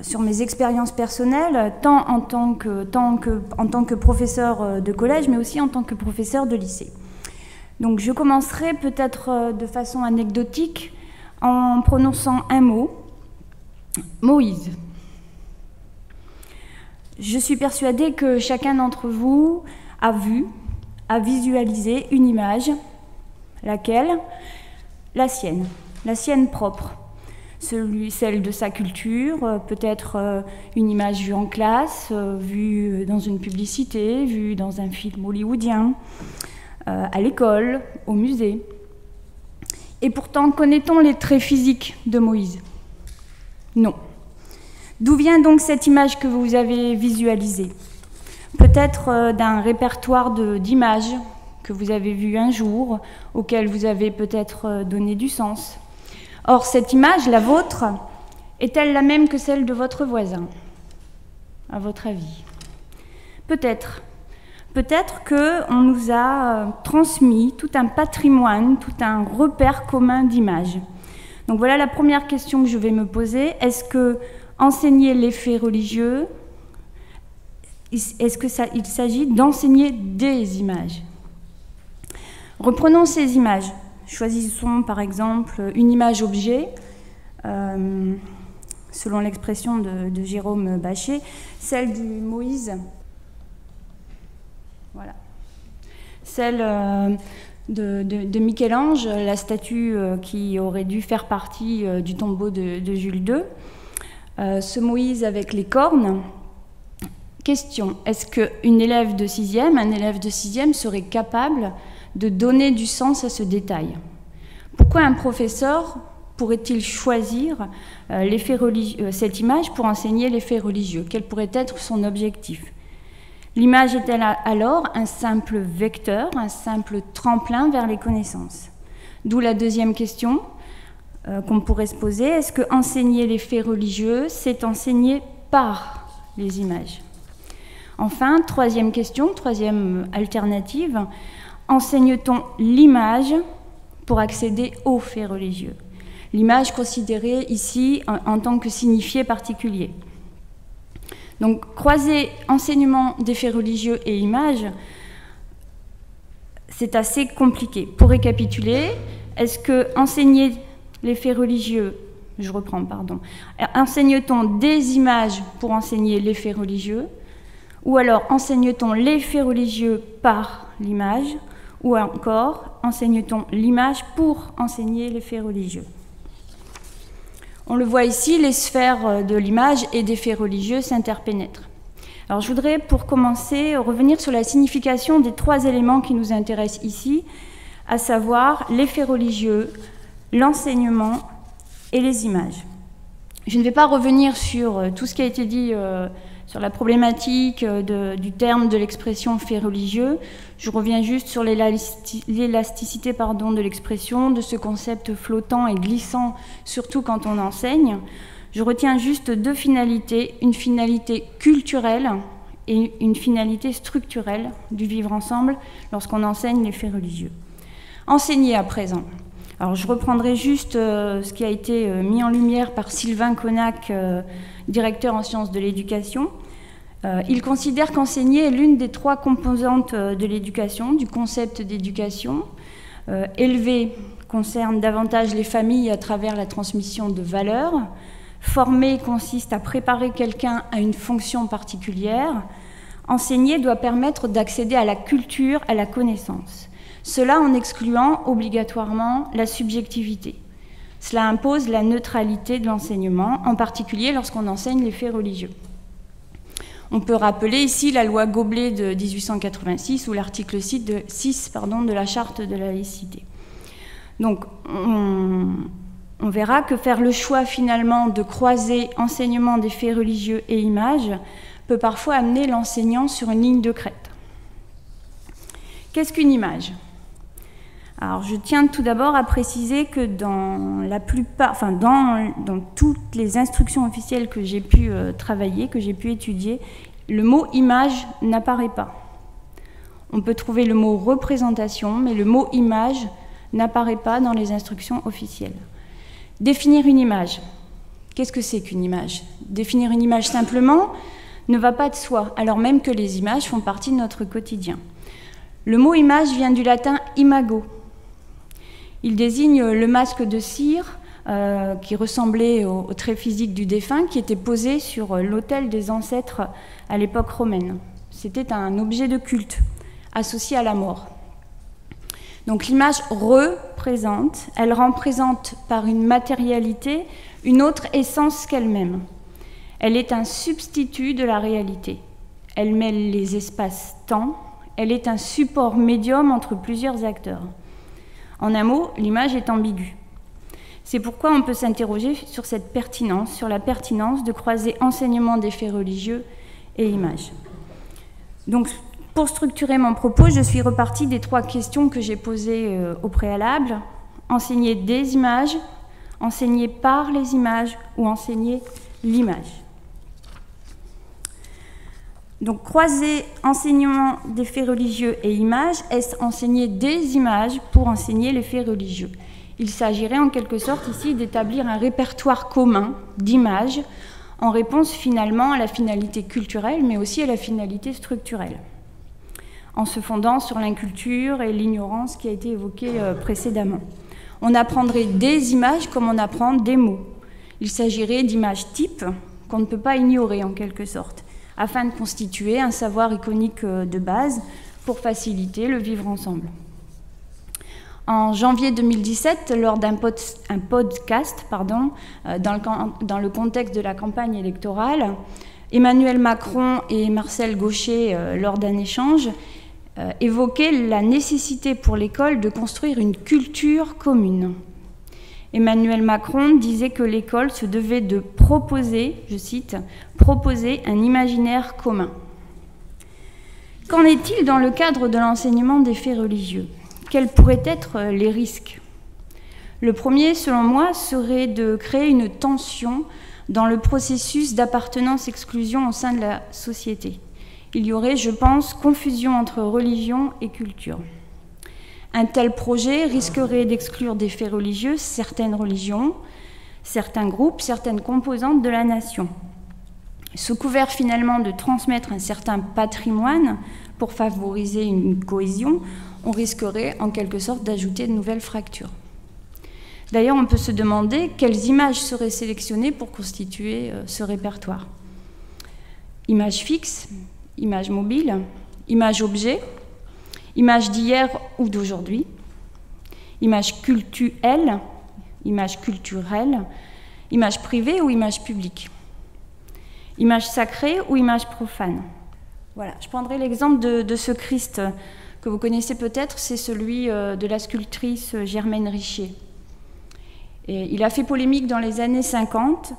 sur mes expériences personnelles, tant en tant, que, tant que, en tant que professeur euh, de collège, mais aussi en tant que professeur de lycée. Donc je commencerai peut-être de façon anecdotique en prononçant un mot, Moïse. Je suis persuadée que chacun d'entre vous a vu, a visualisé une image, laquelle? La sienne, la sienne propre. Celle de sa culture, euh, peut-être euh, une image vue en classe, euh, vue dans une publicité, vue dans un film hollywoodien, à l'école, au musée. Et pourtant, connaît-on les traits physiques de Moïse? Non. D'où vient donc cette image que vous avez visualisée peut-être euh, d'un répertoire d'images que vous avez vues un jour, auxquelles vous avez peut-être euh, donné du sens. Or, cette image, la vôtre, est-elle la même que celle de votre voisin À votre avis? Peut-être. Peut-être qu'on nous a euh, transmis tout un patrimoine, tout un repère commun d'images. Donc voilà la première question que je vais me poser. Est-ce que enseigner les faits religieux, est-ce qu'il s'agit d'enseigner des images? Reprenons ces images. Choisissons par exemple une image objet, euh, selon l'expression de, Jérôme Bachet, celle du Moïse. Voilà. Celle euh, de, Michel-Ange, la statue euh, qui aurait dû faire partie du tombeau de Jules II. Ce Moïse avec les cornes, Question, est-ce qu'une élève de sixième, un élève de sixième serait capable de donner du sens à ce détail? Pourquoi un professeur pourrait-il choisir euh, euh, cette image pour enseigner les faits religieux? Quel pourrait être son objectif? L'image est-elle alors un simple vecteur, un simple tremplin vers les connaissances? D'où la deuxième question euh, qu'on pourrait se poser, est-ce que enseigner les faits religieux, c'est enseigner par les images? Enfin, troisième question, troisième alternative, enseigne-t-on l'image pour accéder aux faits religieux? L'image considérée ici en, tant que signifié particulier. Donc, croiser enseignement des faits religieux et image, c'est assez compliqué. Pour récapituler, est-ce que enseigner les faits religieux, je reprends, pardon, enseigne-t-on des images pour enseigner les faits religieux ou alors enseigne-t-on les faits religieux par l'image Ou encore enseigne-t-on l'image pour enseigner les faits religieux? On le voit ici, les sphères de l'image et des faits religieux s'interpénètrent. Alors je voudrais pour commencer revenir sur la signification des trois éléments qui nous intéressent ici, à savoir les faits religieux, l'enseignement et les images. Je ne vais pas revenir sur euh, tout ce qui a été dit euh, sur la problématique euh, du terme de l'expression fait religieux. Je reviens juste sur l'élasticité de l'expression, de ce concept flottant et glissant, surtout quand on enseigne. Je retiens juste deux finalités, une finalité culturelle et une finalité structurelle du vivre ensemble lorsqu'on enseigne les faits religieux. Enseigner à présent. Alors je reprendrai juste euh, ce qui a été euh, mis en lumière par Sylvain Connac directeur en sciences de l'éducation. Euh, il considère qu'enseigner est l'une des trois composantes euh, de l'éducation, du concept d'éducation. Euh, élever concerne davantage les familles à travers la transmission de valeurs. Former consiste à préparer quelqu'un à une fonction particulière. Enseigner doit permettre d'accéder à la culture, à la connaissance. Cela en excluant obligatoirement la subjectivité. Cela impose la neutralité de l'enseignement, en particulier lorsqu'on enseigne les faits religieux. On peut rappeler ici la loi Goblet de 1886 ou l'article 6 de, 6 pardon, de la charte de la laïcité. Donc on, on verra que faire le choix finalement de croiser enseignement des faits religieux et images peut parfois amener l'enseignant sur une ligne de crête. Qu'est-ce qu'une image? Alors, je tiens tout d'abord à préciser que dans la plupart, enfin dans, dans toutes les instructions officielles que j'ai pu euh, travailler, que j'ai pu étudier, le mot image n'apparaît pas. On peut trouver le mot représentation, mais le mot image n'apparaît pas dans les instructions officielles. Définir une image. Qu'est-ce que c'est qu'une image? Définir une image simplement ne va pas de soi, alors même que les images font partie de notre quotidien. Le mot image vient du latin imago. Il désigne le masque de cire euh, qui ressemblait au, au, trait physique du défunt qui était posé sur l'autel des ancêtres à l'époque romaine. C'était un objet de culte associé à la mort. Donc l'image représente, elle représente par une matérialité une autre essence qu'elle-même. Elle est un substitut de la réalité. Elle mêle les espaces-temps. Elle est un support médium entre plusieurs acteurs. En un mot, l'image est ambiguë. C'est pourquoi on peut s'interroger sur cette pertinence, sur la pertinence de croiser enseignement des faits religieux et images. Donc pour structurer mon propos, je suis repartie des trois questions que j'ai posées euh, au préalable. Enseigner des images, enseigner par les images ou enseigner l'image. Donc croiser enseignement des faits religieux et images, est-ce enseigner des images pour enseigner les faits religieux? Il s'agirait en quelque sorte ici d'établir un répertoire commun d'images en réponse finalement à la finalité culturelle, mais aussi à la finalité structurelle en se fondant sur l'inculture et l'ignorance qui a été évoquée euh, précédemment. On apprendrait des images comme on apprend des mots. Il s'agirait d'images types qu'on ne peut pas ignorer en quelque sorte, afin de constituer un savoir iconique euh, de base pour faciliter le vivre ensemble. En janvier 2017, lors d'un podcast euh, dans, le, contexte de la campagne électorale, Emmanuel Macron et Marcel Gaucher, lors d'un échange, euh, évoquait la nécessité pour l'école de construire une culture commune. Emmanuel Macron disait que l'école se devait de proposer, je cite, proposer un imaginaire commun. Qu'en est-il dans le cadre de l'enseignement des faits religieux? Quels pourraient être les risques? Le premier, selon moi, serait de créer une tension dans le processus d'appartenance-exclusion au sein de la société il y aurait, je pense, confusion entre religion et culture. Un tel projet risquerait d'exclure des faits religieux certaines religions, certains groupes, certaines composantes de la nation. Sous couvert finalement de transmettre un certain patrimoine pour favoriser une cohésion, on risquerait en quelque sorte d'ajouter de nouvelles fractures. D'ailleurs, on peut se demander quelles images seraient sélectionnées pour constituer euh, ce répertoire. Images fixes, image mobile, image objet, image d'hier ou d'aujourd'hui, image cultuelle, image culturelle, image privée ou image publique, image sacrée ou image profane. Voilà, je prendrai l'exemple de, ce Christ que vous connaissez peut-être, c'est celui euh, de la sculptrice Germaine Richier. Il a fait polémique dans les années 50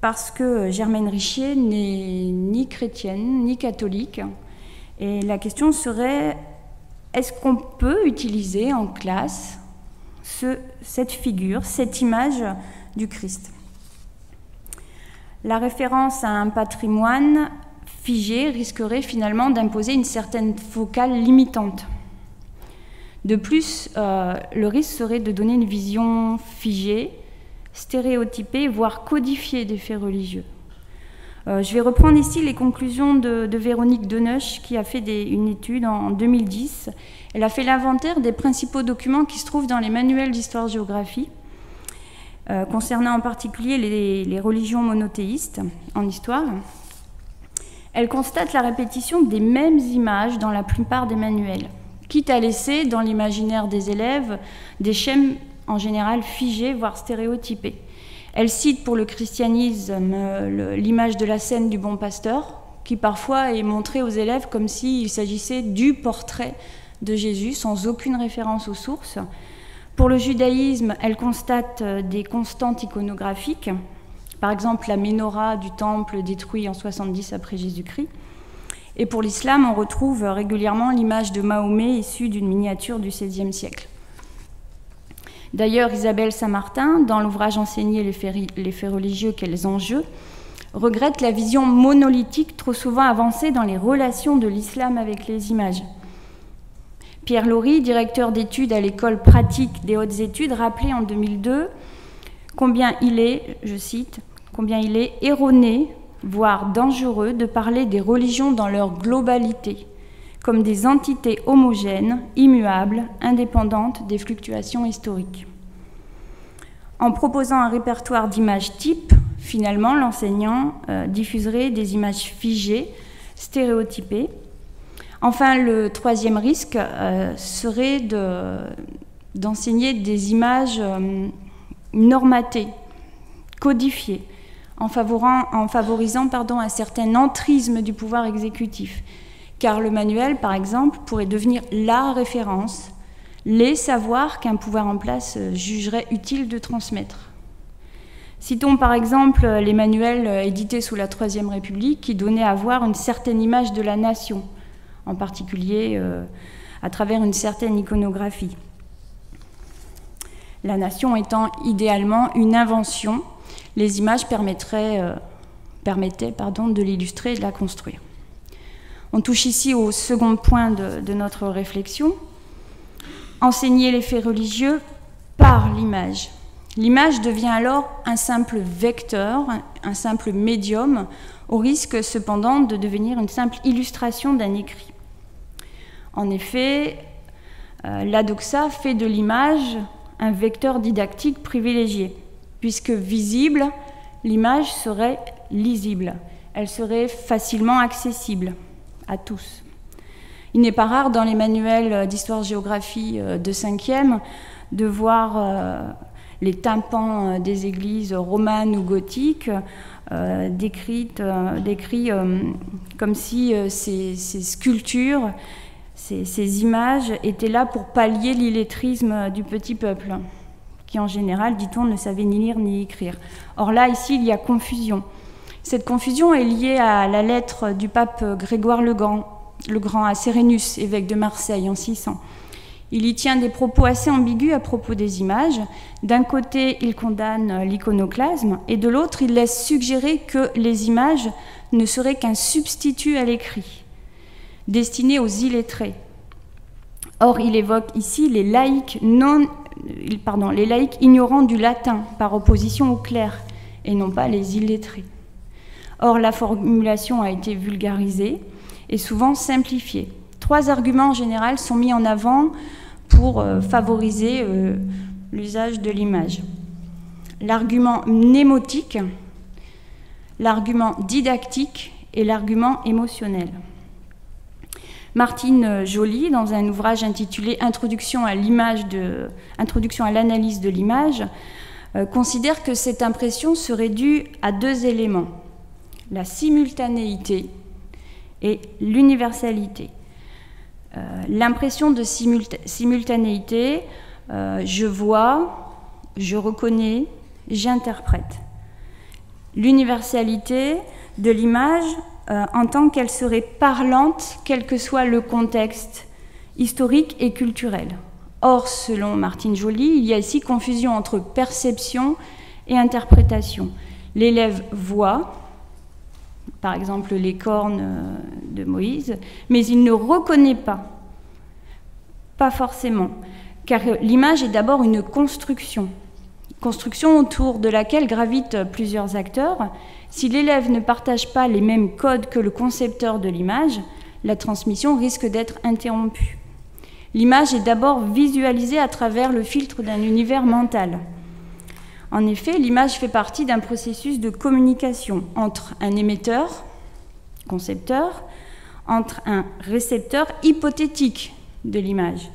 parce que Germaine Richier n'est ni chrétienne ni catholique. Et la question serait, est-ce qu'on peut utiliser en classe cette figure, cette image du Christ? La référence à un patrimoine figé risquerait finalement d'imposer une certaine focale limitante. De plus, euh, le risque serait de donner une vision figée stéréotypés, voire codifiés des faits religieux. Euh, je vais reprendre ici les conclusions de, Véronique Deneuch, qui a fait une étude en, 2010. Elle a fait l'inventaire des principaux documents qui se trouvent dans les manuels d'histoire-géographie, euh, concernant en particulier les, religions monothéistes en histoire. Elle constate la répétition des mêmes images dans la plupart des manuels, quitte à laisser dans l'imaginaire des élèves des schèmes en général figés, voire stéréotypés. Elle cite pour le christianisme l'image de la scène du bon pasteur, qui parfois est montrée aux élèves comme s'il s'agissait du portrait de Jésus, sans aucune référence aux sources. Pour le judaïsme, elle constate des constantes iconographiques, par exemple la menorah du temple détruit en 70 après Jésus-Christ. Et pour l'islam, on retrouve régulièrement l'image de Mahomet issue d'une miniature du XVIe siècle. D'ailleurs, Isabelle Saint-Martin, dans l'ouvrage Enseigner les faits, religieux, quels enjeux, regrette la vision monolithique trop souvent avancée dans les relations de l'islam avec les images. Pierre Laurie, directeur d'études à l'école pratique des hautes études, rappelait en 2002 combien il est, je cite, combien il est erroné voire dangereux, de parler des religions dans leur globalité, comme des entités homogènes, immuables, indépendantes des fluctuations historiques. En proposant un répertoire d'images types, finalement, l'enseignant euh, diffuserait des images figées, stéréotypées. Enfin, le troisième risque euh, serait d'enseigner des images euh, normatées, codifiées, en, favorisant un certain entrisme du pouvoir exécutif. Car le manuel, par exemple, pourrait devenir la référence, les savoirs qu'un pouvoir en place jugerait utile de transmettre. Citons par exemple les manuels édités sous la Troisième République qui donnaient à voir une certaine image de la nation, en particulier euh, à travers une certaine iconographie. La nation étant idéalement une invention les images euh, permettaient pardon, de l'illustrer et de la construire. On touche ici au second point de, notre réflexion. Enseigner les faits religieux par l'image. L'image devient alors un simple vecteur, un simple médium, au risque cependant de devenir une simple illustration d'un écrit. En effet, euh, l'adoxa fait de l'image un vecteur didactique privilégié puisque visible, l'image serait lisible, elle serait facilement accessible à tous. Il n'est pas rare dans les manuels d'histoire-géographie euh, de 5e de voir euh, les tympans euh, des églises romanes ou gothiques décrits comme si ces, sculptures, ces images étaient là pour pallier l'illettrisme du petit peuple qui en général, dit-on, ne savait ni lire ni écrire. Or là, ici, il y a confusion. Cette confusion est liée à la lettre du pape Grégoire le Grand, à Sérénus, évêque de Marseille, en 600. Il y tient des propos assez ambigus à propos des images. D'un côté, il condamne l'iconoclasme, et de l'autre, il laisse suggérer que les images ne seraient qu'un substitut à l'écrit, destiné aux illettrés. Or, il évoque ici les laïcs non les laïcs ignorant du latin par opposition aux clercs et non pas les illettrés. Or, la formulation a été vulgarisée et souvent simplifiée. Trois arguments en général sont mis en avant pour euh, favoriser euh, l'usage de l'image. L'argument mnémotique, l'argument didactique et l'argument émotionnel. Martine Joly, dans un ouvrage intitulé Introduction à l'image de, Introduction à l'analyse de l'image, euh, considère que cette impression serait due à deux éléments la simultanéité et l'universalité. Euh, l'impression de simultanéité, euh, je vois, je reconnais, j'interprète. L'universalité de l'image, euh, en tant qu'elle serait parlante, quel que soit le contexte historique et culturel. Or, selon Martine Joly, il y a ici confusion entre perception et interprétation. L'élève voit, par exemple, les cornes euh, de Moïse, mais il ne reconnaît pas. Pas forcément, car l'image est d'abord une construction. Construction autour de laquelle gravitent plusieurs acteurs si l'élève ne partage pas les mêmes codes que le concepteur de l'image, la transmission risque d'être interrompue. L'image est d'abord visualisée à travers le filtre d'un univers mental. En effet, l'image fait partie d'un processus de communication entre un émetteur, concepteur, entre un récepteur hypothétique de l'image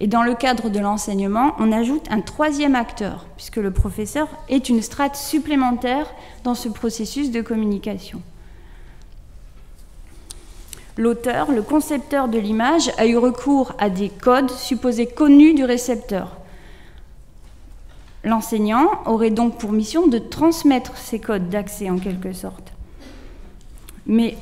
Et dans le cadre de l'enseignement, on ajoute un troisième acteur, puisque le professeur est une strate supplémentaire dans ce processus de communication. L'auteur, le concepteur de l'image, a eu recours à des codes supposés connus du récepteur. L'enseignant aurait donc pour mission de transmettre ces codes d'accès en quelque sorte. Mais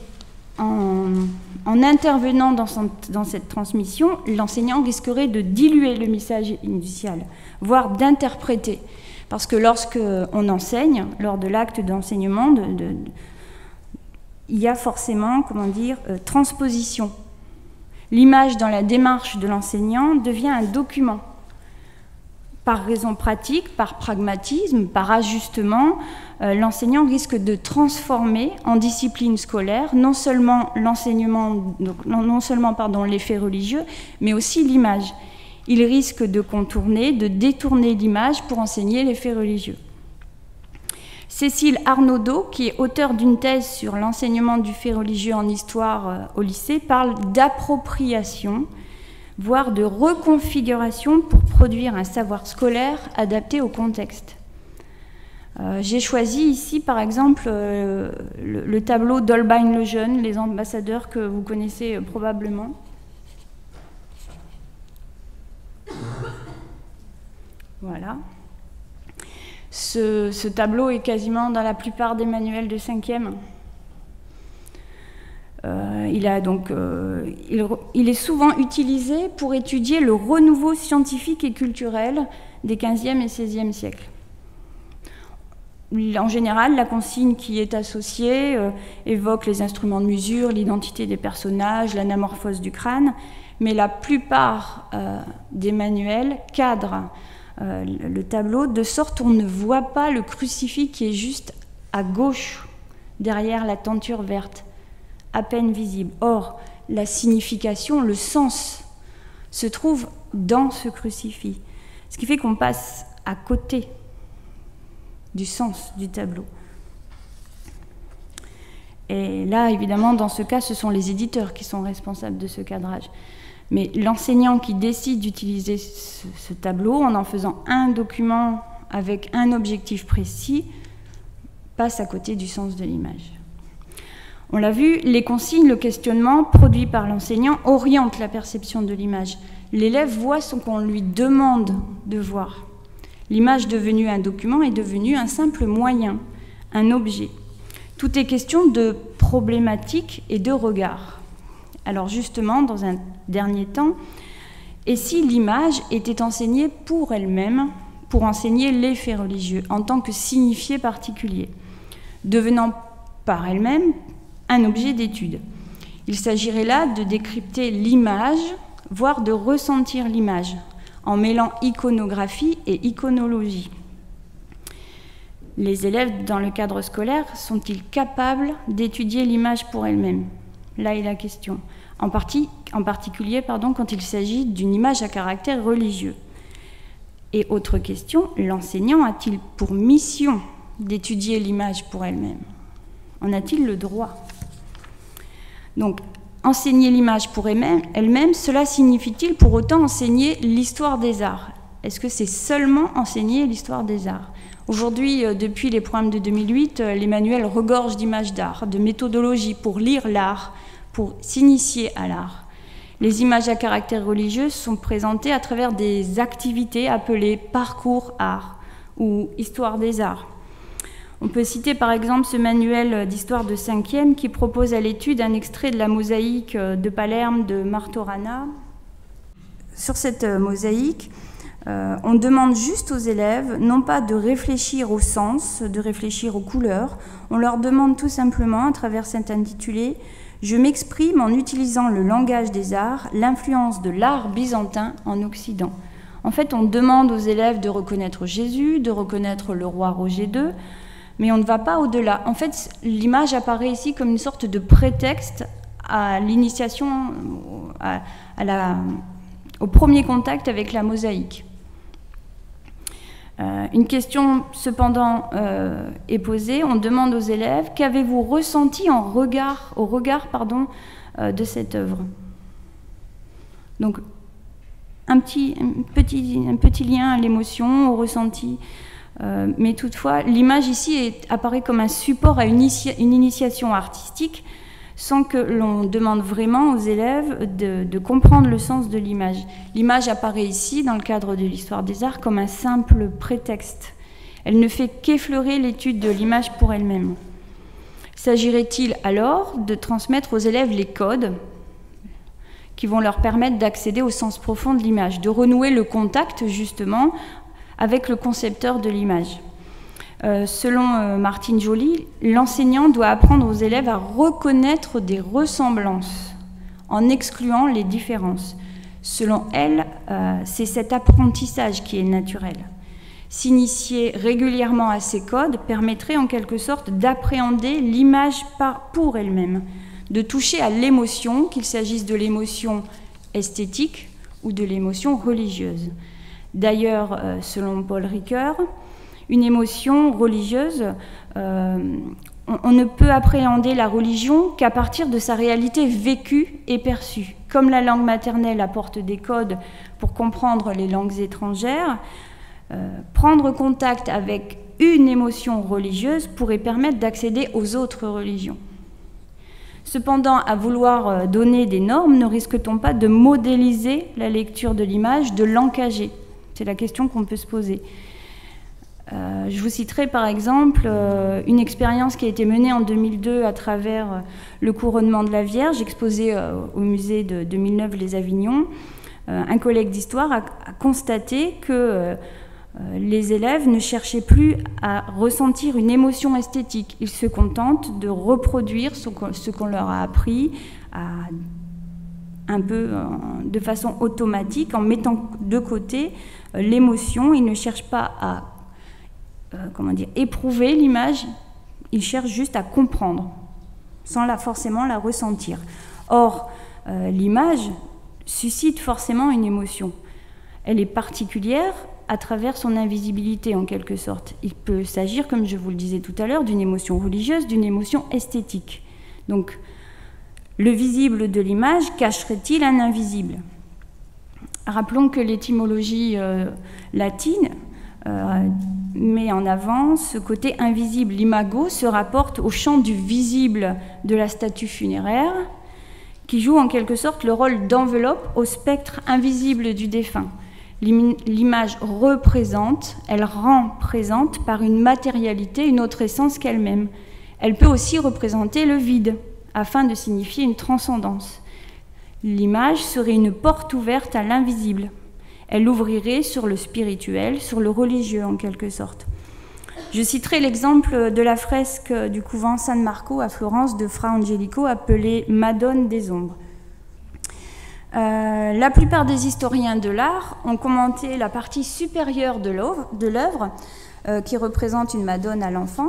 en, intervenant dans, cette transmission, l'enseignant risquerait de diluer le message initial, voire d'interpréter. Parce que lorsque on enseigne, lors de l'acte d'enseignement, il y a forcément, comment dire, euh, transposition. L'image dans la démarche de l'enseignant devient un document par raison pratique, par pragmatisme, par ajustement, euh, l'enseignant risque de transformer en discipline scolaire non seulement l'enseignement, non, seulement pardon, les faits religieux, mais aussi l'image. Il risque de contourner, de détourner l'image pour enseigner les faits religieux. Cécile Arnaudot, qui est auteur d'une thèse sur l'enseignement du fait religieux en histoire euh, au lycée, parle d'appropriation voire de reconfiguration pour produire un savoir scolaire adapté au contexte. Euh, j'ai choisi ici, par exemple, euh, le, tableau d'Holbein le Jeune, les ambassadeurs que vous connaissez euh, probablement. Voilà. Ce, tableau est quasiment dans la plupart des manuels de 5e. Euh, euh, il, est souvent utilisé pour étudier le renouveau scientifique et culturel des 15e et 16e siècles. En général, la consigne qui est associée euh, évoque les instruments de mesure, l'identité des personnages, l'anamorphose du crâne, mais la plupart des manuels cadrent le tableau de sorte qu'on ne voit pas le crucifix qui est juste à gauche, derrière la tenture verte à peine visible. Or, la signification, le sens, se trouve dans ce crucifix. Ce qui fait qu'on passe à côté du sens du tableau. Et là, évidemment, dans ce cas, ce sont les éditeurs qui sont responsables de ce cadrage. Mais l'enseignant qui décide d'utiliser ce, ce, tableau en en faisant un document avec un objectif précis passe à côté du sens de l'image. On l'a vu, les consignes, le questionnement produit par l'enseignant orientent la perception de l'image. L'élève voit ce qu'on lui demande de voir. L'image devenue un document est devenue un simple moyen, un objet. Tout est question de problématique et de regard. Alors justement, dans un dernier temps, et si l'image était enseignée pour elle-même, pour enseigner les faits religieux, en tant que signifié particulier, devenant par elle-même un objet d'étude. Il s'agirait là de décrypter l'image, voire de ressentir l'image, en mêlant iconographie et iconologie. Les élèves dans le cadre scolaire sont-ils capables d'étudier l'image pour elle-même Là est la question. En, particulier quand il s'agit d'une image à caractère religieux. Et autre question, l'enseignant a-t-il pour mission d'étudier l'image pour elle-même? En a-t-il le droit? Donc, enseigner l'image pour elle-même, cela signifie-t-il pour autant enseigner l'histoire des arts? Est-ce que c'est seulement enseigner l'histoire des arts? Aujourd'hui, euh, depuis les programmes de 2008, euh, les manuels regorgent d'images d'art, de méthodologies pour lire l'art, pour s'initier à l'art. Les images à caractère religieux sont présentées à travers des activités appelées parcours art ou histoire des arts. On peut citer par exemple ce manuel d'histoire de 5e qui propose à l'étude un extrait de la mosaïque de Palerme de Martorana. Sur cette mosaïque, euh, on demande juste aux élèves non pas de réfléchir au sens, de réfléchir aux couleurs, on leur demande tout simplement, à travers cet intitulé, Je m'exprime en utilisant le langage des arts, l'influence de l'art byzantin en Occident. En fait, on demande aux élèves de reconnaître Jésus, de reconnaître le roi Roger II, mais on ne va pas au-delà. En fait, l'image apparaît ici comme une sorte de prétexte à l'initiation, au premier contact avec la mosaïque. Euh, une question cependant euh, est posée. On demande aux élèves qu'avez-vous ressenti en regard, au regard pardon, euh, de cette œuvre? Donc, un petit, petit, un petit lien à l'émotion, au ressenti. Euh, mais toutefois, l'image ici apparaît comme un support à une, initiation artistique sans que l'on demande vraiment aux élèves de, comprendre le sens de l'image. L'image apparaît ici, dans le cadre de l'histoire des arts, comme un simple prétexte. Elle ne fait qu'effleurer l'étude de l'image pour elle-même. S'agirait-il alors de transmettre aux élèves les codes qui vont leur permettre d'accéder au sens profond de l'image, de renouer le contact justement avec le concepteur de l'image. Euh, selon euh, Martine Joly, l'enseignant doit apprendre aux élèves à reconnaître des ressemblances en excluant les différences. Selon elle, euh, c'est cet apprentissage qui est naturel. S'initier régulièrement à ces codes permettrait en quelque sorte d'appréhender l'image pour elle-même, de toucher à l'émotion, qu'il s'agisse de l'émotion esthétique ou de l'émotion religieuse. D'ailleurs, euh, selon Paul Ricoeur, une émotion religieuse, euh, on, ne peut appréhender la religion qu'à partir de sa réalité vécue et perçue. Comme la langue maternelle apporte des codes pour comprendre les langues étrangères, euh, prendre contact avec une émotion religieuse pourrait permettre d'accéder aux autres religions. Cependant, à vouloir donner des normes, ne risque-t-on pas de modéliser la lecture de l'image, de l'encager c'est la question qu'on peut se poser. Euh, je vous citerai par exemple euh, une expérience qui a été menée en 2002 à travers euh, le couronnement de la Vierge, exposé au musée de 2009 Les Avignons. un collègue d'histoire a, constaté que les élèves ne cherchaient plus à ressentir une émotion esthétique. Ils se contentent de reproduire ce qu'on leur a appris un peu de façon automatique en mettant de côté euh, l'émotion, il ne cherche pas à euh, comment dire, éprouver l'image, il cherche juste à comprendre, sans la, forcément la ressentir. Or, euh, l'image suscite forcément une émotion. Elle est particulière à travers son invisibilité en quelque sorte. Il peut s'agir, comme je vous le disais tout à l'heure, d'une émotion religieuse, d'une émotion esthétique. Donc, le visible de l'image cacherait-il un invisible? Rappelons que l'étymologie euh, latine euh, met en avant ce côté invisible. L'imago se rapporte au champ du visible de la statue funéraire, qui joue en quelque sorte le rôle d'enveloppe au spectre invisible du défunt. L'image représente, elle rend présente par une matérialité une autre essence qu'elle-même. Elle peut aussi représenter le vide, afin de signifier une transcendance. L'image serait une porte ouverte à l'invisible. Elle ouvrirait sur le spirituel, sur le religieux en quelque sorte. Je citerai l'exemple de la fresque du couvent San Marco à Florence de Fra Angelico appelée Madone des ombres. Euh, la plupart des historiens de l'art ont commenté la partie supérieure de l'œuvre euh, qui représente une Madone à l'enfant.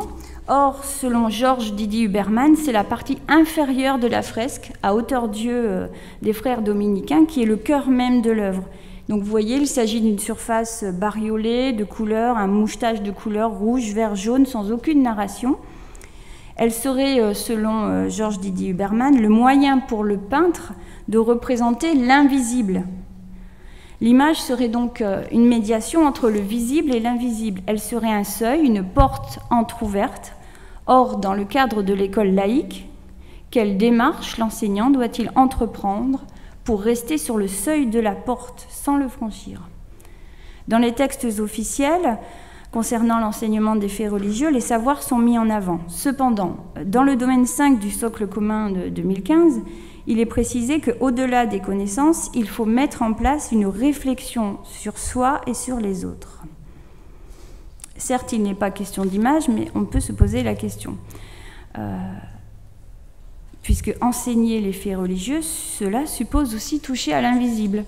Or, selon Georges Didier Huberman, c'est la partie inférieure de la fresque, à hauteur Dieu euh, des frères dominicains, qui est le cœur même de l'œuvre. Donc vous voyez, il s'agit d'une surface bariolée de couleurs, un mouchetage de couleurs rouge, vert, jaune, sans aucune narration. Elle serait, euh, selon Georges Didier Huberman, le moyen pour le peintre de représenter l'invisible, L'image serait donc euh, une médiation entre le visible et l'invisible. Elle serait un seuil, une porte entr'ouverte. Or, dans le cadre de l'école laïque, quelle démarche l'enseignant doit-il entreprendre pour rester sur le seuil de la porte sans le franchir? Dans les textes officiels, concernant l'enseignement des faits religieux, les savoirs sont mis en avant. Cependant, dans le domaine 5 du socle commun de 2015, il est précisé qu'au-delà des connaissances, il faut mettre en place une réflexion sur soi et sur les autres. Certes, il n'est pas question d'image, mais on peut se poser la question. Euh, puisque enseigner les faits religieux, cela suppose aussi toucher à l'invisible.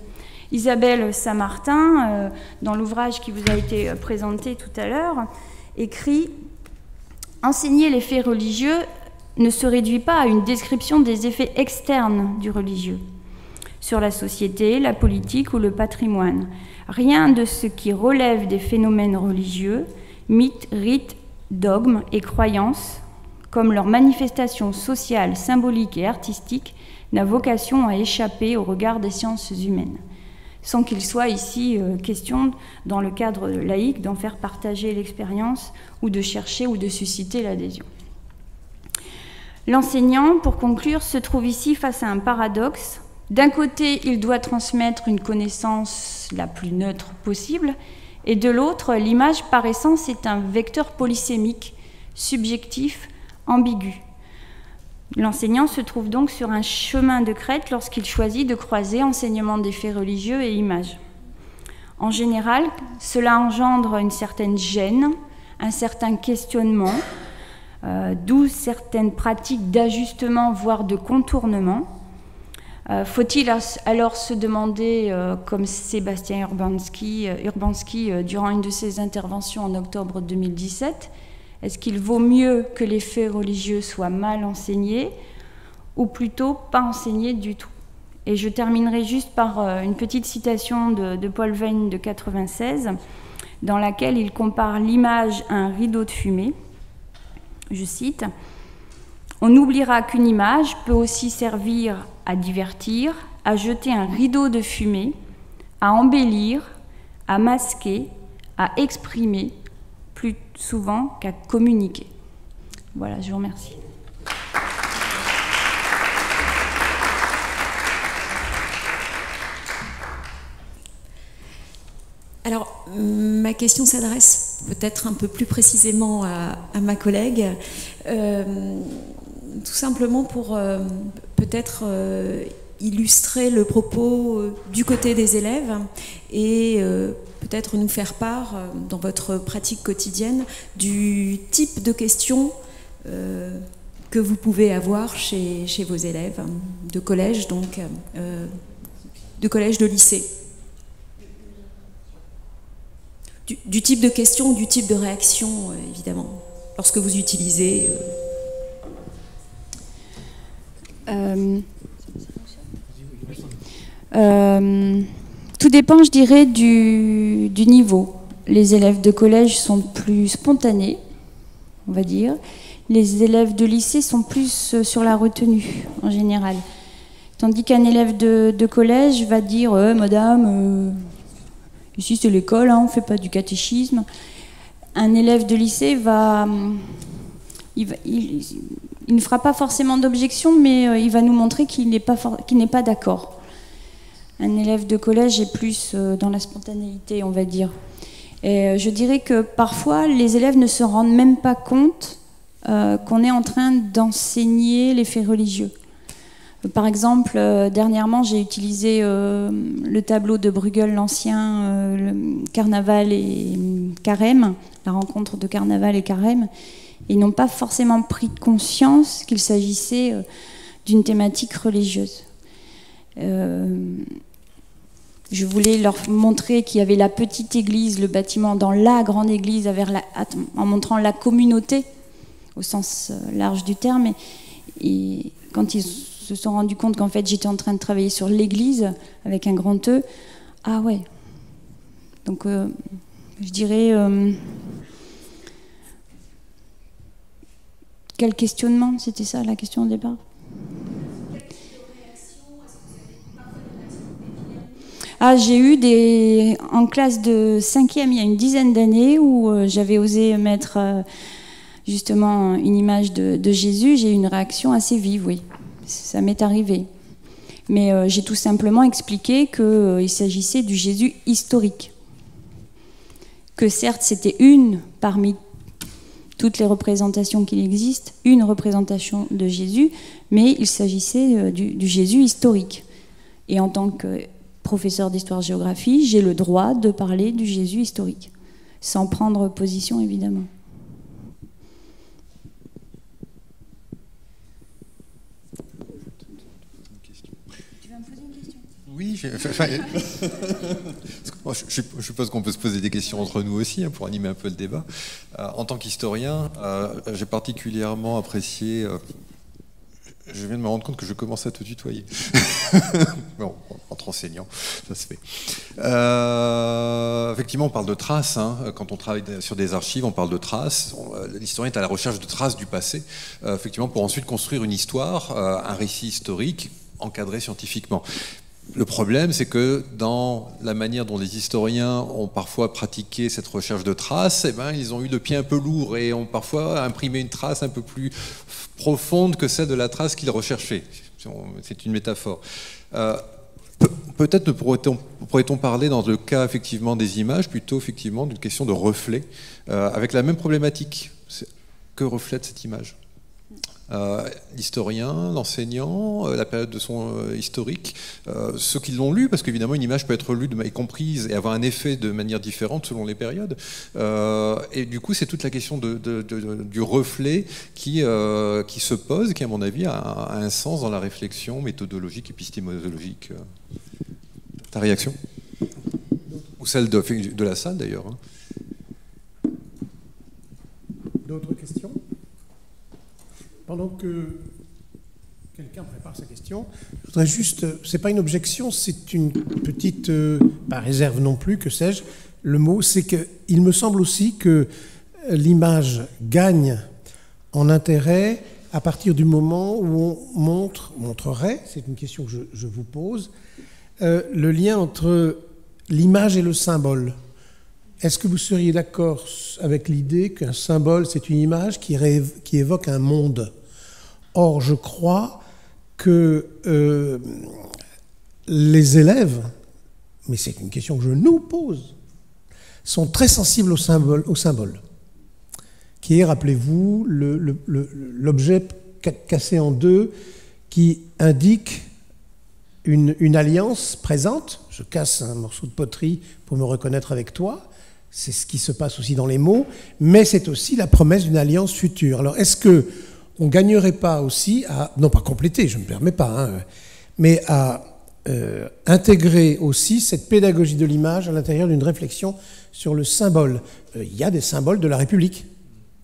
Isabelle Saint-Martin, euh, dans l'ouvrage qui vous a été présenté tout à l'heure, écrit Enseigner les faits religieux ne se réduit pas à une description des effets externes du religieux sur la société, la politique ou le patrimoine. Rien de ce qui relève des phénomènes religieux, mythes, rites, dogmes et croyances, comme leurs manifestations sociales, symboliques et artistiques, n'a vocation à échapper au regard des sciences humaines. sans qu'il soit ici euh, question, dans le cadre laïque, d'en faire partager l'expérience ou de chercher ou de susciter l'adhésion. L'enseignant, pour conclure, se trouve ici face à un paradoxe. D'un côté, il doit transmettre une connaissance la plus neutre possible, et de l'autre, l'image par essence est un vecteur polysémique, subjectif, ambigu. L'enseignant se trouve donc sur un chemin de crête lorsqu'il choisit de croiser enseignement des faits religieux et images. En général, cela engendre une certaine gêne, un certain questionnement, euh, d'où certaines pratiques d'ajustement, voire de contournement. Euh, faut-il alors se demander, euh, comme Sébastien Urbanski, Urbanski durant une de ses interventions en octobre 2017, est-ce qu'il vaut mieux que les faits religieux soient mal enseignés ou plutôt pas enseignés du tout? Et je terminerai juste par une petite citation de, Paul Veyne de 96 dans laquelle il compare l'image à un rideau de fumée. Je cite On oubliera qu'une image peut aussi servir à divertir, à jeter un rideau de fumée, à embellir, à masquer, à exprimer, plus souvent qu'à communiquer. Voilà, je vous remercie. Alors, ma question s'adresse peut-être un peu plus précisément à, ma collègue, euh, tout simplement pour euh, peut-être euh, illustrer le propos du côté des élèves et peut-être nous faire part, dans votre pratique quotidienne, du type de questions que vous pouvez avoir chez, vos élèves de collège, donc de collège, de lycée. Du, type de questions, du type de réaction, évidemment, lorsque vous utilisez. Tout dépend, je dirais, du, niveau. Les élèves de collège sont plus spontanés, on va dire. Les élèves de lycée sont plus euh, sur la retenue, en général. Tandis qu'un élève de, collège va dire euh, Madame, euh, ici c'est l'école, hein, on ne fait pas du catéchisme. Un élève de lycée va. Il, ne fera pas forcément d'objection, mais il va nous montrer qu'il n'est pas, pas d'accord un élève de collège est plus euh, dans la spontanéité, on va dire. Et euh, je dirais que parfois, les élèves ne se rendent même pas compte euh, qu'on est en train d'enseigner les faits religieux. Par exemple, dernièrement, j'ai utilisé le tableau de Bruegel l'Ancien, Carnaval et Carême, la rencontre de Carnaval et Carême. Ils n'ont pas forcément pris conscience qu'il s'agissait d'une thématique religieuse. Euh, je voulais leur montrer qu'il y avait la petite église, le bâtiment dans la grande église, en montrant la communauté au sens euh, large du terme. Et, quand ils se sont rendus compte qu'en fait j'étais en train de travailler sur l'église avec un grand E, ah ouais. Donc euh, je dirais quel questionnement, c'était ça la question au départ Ah, j'ai eu des. En classe de 5e, il y a une dizaine d'années, où euh, j'avais osé mettre euh, justement une image de, Jésus. J'ai eu une réaction assez vive, oui. Ça m'est arrivé. Mais euh, j'ai tout simplement expliqué qu'il s'agissait du Jésus historique. Que certes, c'était une parmi toutes les représentations qu'il existe, une représentation de Jésus, mais il s'agissait du, du Jésus historique. Et en tant que professeur d'histoire-géographie, j'ai le droit de parler du Jésus historique, sans prendre position évidemment. Oui, je, suppose qu'on peut se poser des questions entre nous aussi hein, pour animer un peu le débat. Euh, en tant qu'historien, euh, j'ai particulièrement apprécié euh, je viens de me rendre compte que je commence à te tutoyer. bon, entre enseignants, ça se fait. Euh, effectivement, on parle de traces. Hein. Quand on travaille sur des archives, on parle de traces. Euh, l'historien est à la recherche de traces du passé, euh, effectivement, pour ensuite construire une histoire, un récit historique encadré scientifiquement. Le problème, c'est que dans la manière dont les historiens ont parfois pratiqué cette recherche de traces, eh ben, ils ont eu le pied un peu lourd et ont parfois imprimé une trace un peu plus profonde que celle de la trace qu'ils recherchaient. C'est une métaphore. Euh, peut-être pourrait-on parler dans le cas effectivement des images plutôt effectivement d'une question de reflet, euh, avec la même problématique. Que reflète cette image? Euh, l'historien, l'enseignant, euh, la période de son euh, historique, ceux qui l'ont lu, parce qu'évidemment une image peut être lue et comprise et avoir un effet de manière différente selon les périodes. et du coup, c'est toute la question du reflet qui, qui se pose, qui à mon avis a, un sens dans la réflexion méthodologique, épistémologique. Ta réaction? Ou celle de, de la salle d'ailleurs. Hein. D'autres questions? Pendant que quelqu'un prépare sa question, je voudrais juste, c'est pas une objection, c'est une petite, euh, pas réserve non plus, que sais-je, le mot, c'est qu'il me semble aussi que l'image gagne en intérêt à partir du moment où on montre, montrerait, c'est une question que je, vous pose, euh, le lien entre l'image et le symbole. Est-ce que vous seriez d'accord avec l'idée qu'un symbole, c'est une image qui, évoque un monde? Or, je crois que euh, les élèves, mais c'est une question que je nous pose, sont très sensibles au symbole, qui est, rappelez-vous, l'objet cassé en deux qui indique une, alliance présente. Je casse un morceau de poterie pour me reconnaître avec toi. C'est ce qui se passe aussi dans les mots, mais c'est aussi la promesse d'une alliance future. Alors, est-ce que on gagnerait pas aussi à, non pas compléter, je ne me permets pas, hein, mais à euh, intégrer aussi cette pédagogie de l'image à l'intérieur d'une réflexion sur le symbole? Euh, il y a des symboles de la République.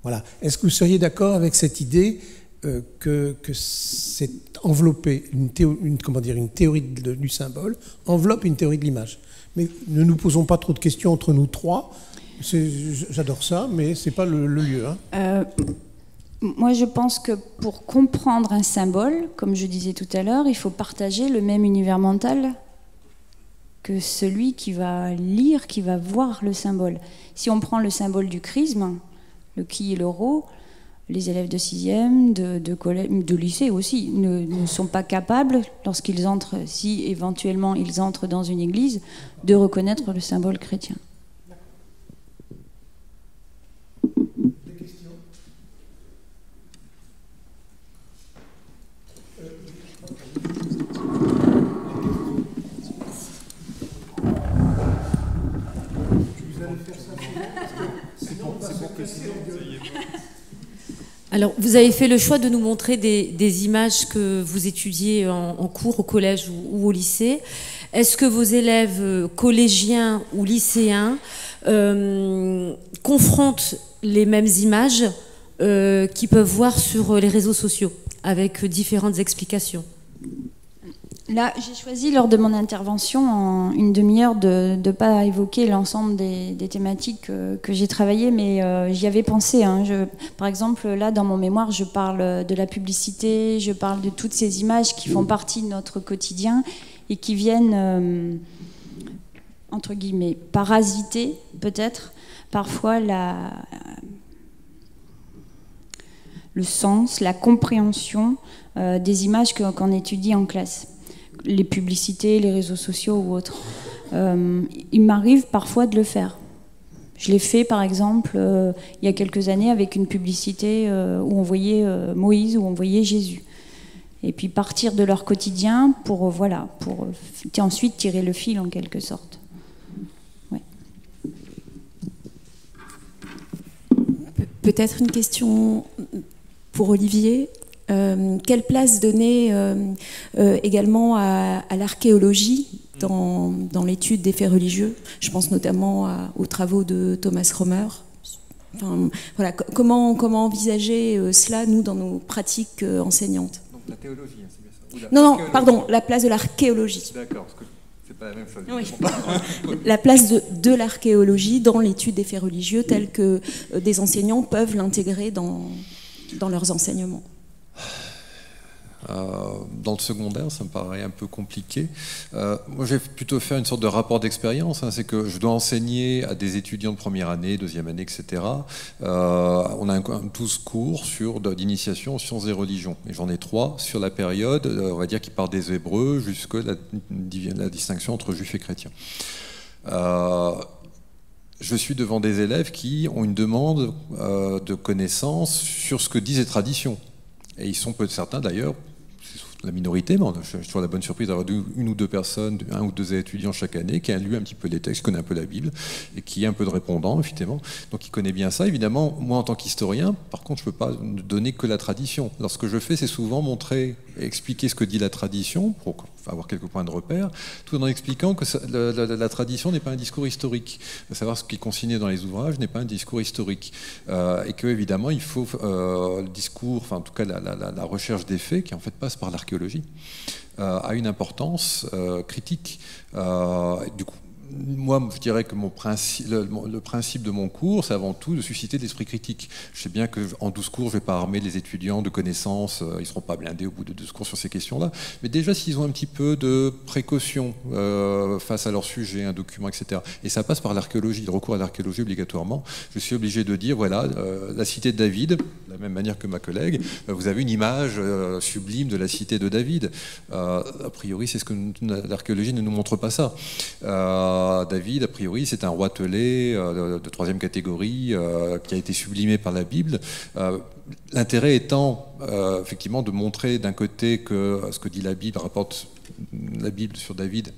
Voilà. Est-ce que vous seriez d'accord avec cette idée euh, que, que c'est enveloppé, une, comment dire, une théorie du symbole enveloppe une théorie de l'image? Mais ne nous posons pas trop de questions entre nous trois. J'adore ça, mais ce n'est pas le, lieu. Hein. Euh, moi, je pense que pour comprendre un symbole, comme je disais tout à l'heure, il faut partager le même univers mental que celui qui va lire, qui va voir le symbole. Si on prend le symbole du chrisme, le qui et le ro, les élèves de sixième, de, de, de lycée aussi, ne, sont pas capables, lorsqu'ils entrent, si éventuellement ils entrent dans une église, de reconnaître le symbole chrétien. Alors, vous avez fait le choix de nous montrer des, images que vous étudiez en, cours au collège ou, au lycée. Est-ce que vos élèves euh, collégiens ou lycéens euh, confrontent les mêmes images euh, qu'ils peuvent voir sur les réseaux sociaux avec différentes explications? Là, j'ai choisi lors de mon intervention en une demi-heure de ne pas évoquer l'ensemble des, thématiques euh, que, j'ai travaillées, mais euh, j'y avais pensé. Hein. par exemple, là, dans mon mémoire, je parle de la publicité, je parle de toutes ces images qui font partie de notre quotidien et qui viennent, euh, entre guillemets, parasiter peut-être parfois le sens, la compréhension des images qu'on étudie en classe les publicités, les réseaux sociaux ou autres. Euh, il m'arrive parfois de le faire. Je l'ai fait par exemple euh, il y a quelques années avec une publicité euh, où on voyait Moïse, où on voyait Jésus. Et puis partir de leur quotidien pour, voilà, pour ensuite tirer le fil en quelque sorte. Peut-être une question pour Olivier? Euh, quelle place donner euh, euh, également à, l'archéologie dans, l'étude des faits religieux? Je pense notamment aux travaux de Thomas Romer. voilà, comment, comment envisager cela, nous, dans nos pratiques enseignantes? Donc la théologie, hein, c'est bien ça Non, non, pardon, la place de l'archéologie. D'accord, parce que c'est pas la même chose. la place de, de l'archéologie dans l'étude des faits religieux, tels que des enseignants peuvent l'intégrer dans, dans leurs enseignements. Euh, dans le secondaire, ça me paraît un peu compliqué. Euh, moi, j'ai plutôt faire une sorte de rapport d'expérience. Hein. c'est que je dois enseigner à des étudiants de première année, deuxième année, etc. Euh, on a un, 12 cours sur d'initiation aux sciences et religions. Et j'en ai trois sur la période, on va dire, qui part des Hébreux jusqu'à la, la, distinction entre juifs et chrétiens. je suis devant des élèves qui ont une demande de connaissances sur ce que disent les traditions. Et ils sont peut certains d'ailleurs la minorité, mais suis toujours la bonne surprise d'avoir une ou deux personnes, un ou deux étudiants chaque année, qui a lu un petit peu les textes, qui connaît un peu la Bible, et qui est un peu de répondant, effectivement. Donc il connaît bien ça. Évidemment, moi en tant qu'historien, par contre, je ne peux pas donner que la tradition. Alors ce que je fais, c'est souvent montrer, expliquer ce que dit la tradition, pour avoir quelques points de repère, tout en expliquant que la, tradition n'est pas un discours historique. Savoir ce qui est consigné dans les ouvrages n'est pas un discours historique. Euh, et que, évidemment, il faut euh, le discours, enfin en tout cas la, la recherche des faits, qui en fait passe par l'archéologie, euh, a une importance critique. du coup, moi, je dirais que le, principe de mon cours, c'est avant tout de susciter l'esprit critique. Je sais bien qu'en 12 cours, je ne vais pas armer les étudiants de connaissances, euh, ils ne seront pas blindés au bout de 12 cours sur ces questions-là. Mais déjà, s'ils ont un petit peu de précaution euh, face à leur sujet, un document, etc. Et ça passe par l'archéologie, le recours à l'archéologie obligatoirement. Je suis obligé de dire, voilà, euh, la cité de David, de la même manière que ma collègue, vous avez une image sublime de la cité de David. a priori, c'est ce que l'archéologie ne nous montre pas ça. David, a priori, c'est un roi telé euh, de, troisième catégorie euh, qui a été sublimé par la Bible. Euh, l'intérêt étant effectivement de montrer d'un côté que ce que dit la Bible rapporte la Bible sur David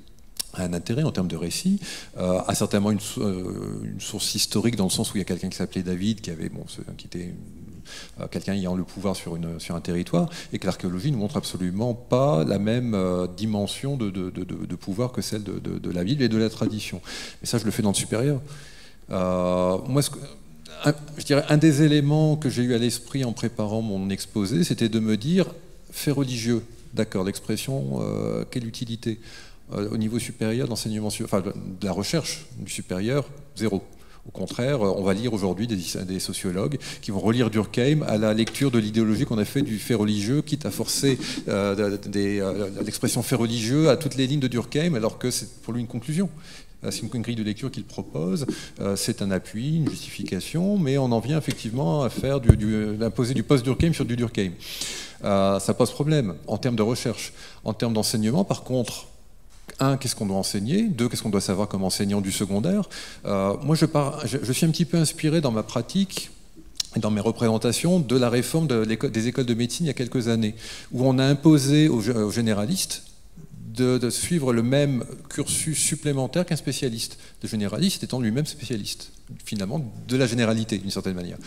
a un intérêt en termes de récit, a certainement une, une, source historique dans le sens où il y a quelqu'un qui s'appelait David, qui avait bon, qui était quelqu'un ayant le pouvoir sur, un territoire, et que l'archéologie ne montre absolument pas la même euh, dimension de, pouvoir que celle de, la Bible et de la tradition. Mais ça, je le fais dans le supérieur. Euh, moi, un, je dirais un des éléments que j'ai eu à l'esprit en préparant mon exposé, c'était de me dire fait religieux. D'accord, l'expression, quelle utilité? Au niveau supérieur, enfin de la recherche du supérieur, zéro. Au contraire, on va lire aujourd'hui des, sociologues qui vont relire Durkheim à la lecture de l'idéologie qu'on a fait du fait religieux, quitte à forcer euh, euh, l'expression fait religieux à toutes les lignes de Durkheim, alors que c'est pour lui une conclusion. Euh, c'est une grille de lecture qu'il propose, c'est un appui, une justification, mais on en vient effectivement à du, imposer du post-Durkheim sur du Durkheim. ça pose problème en termes de recherche. En termes d'enseignement, par contre, un, qu'est-ce qu'on doit enseigner? Deux, qu'est-ce qu'on doit savoir comme enseignant du secondaire? Euh, Moi, je, suis un petit peu inspiré dans ma pratique et dans mes représentations de la réforme des écoles de médecine il y a quelques années, où on a imposé aux, généralistes de, suivre le même cursus supplémentaire qu'un spécialiste. Le généraliste étant lui-même spécialiste, finalement, de la généralité, d'une certaine manière.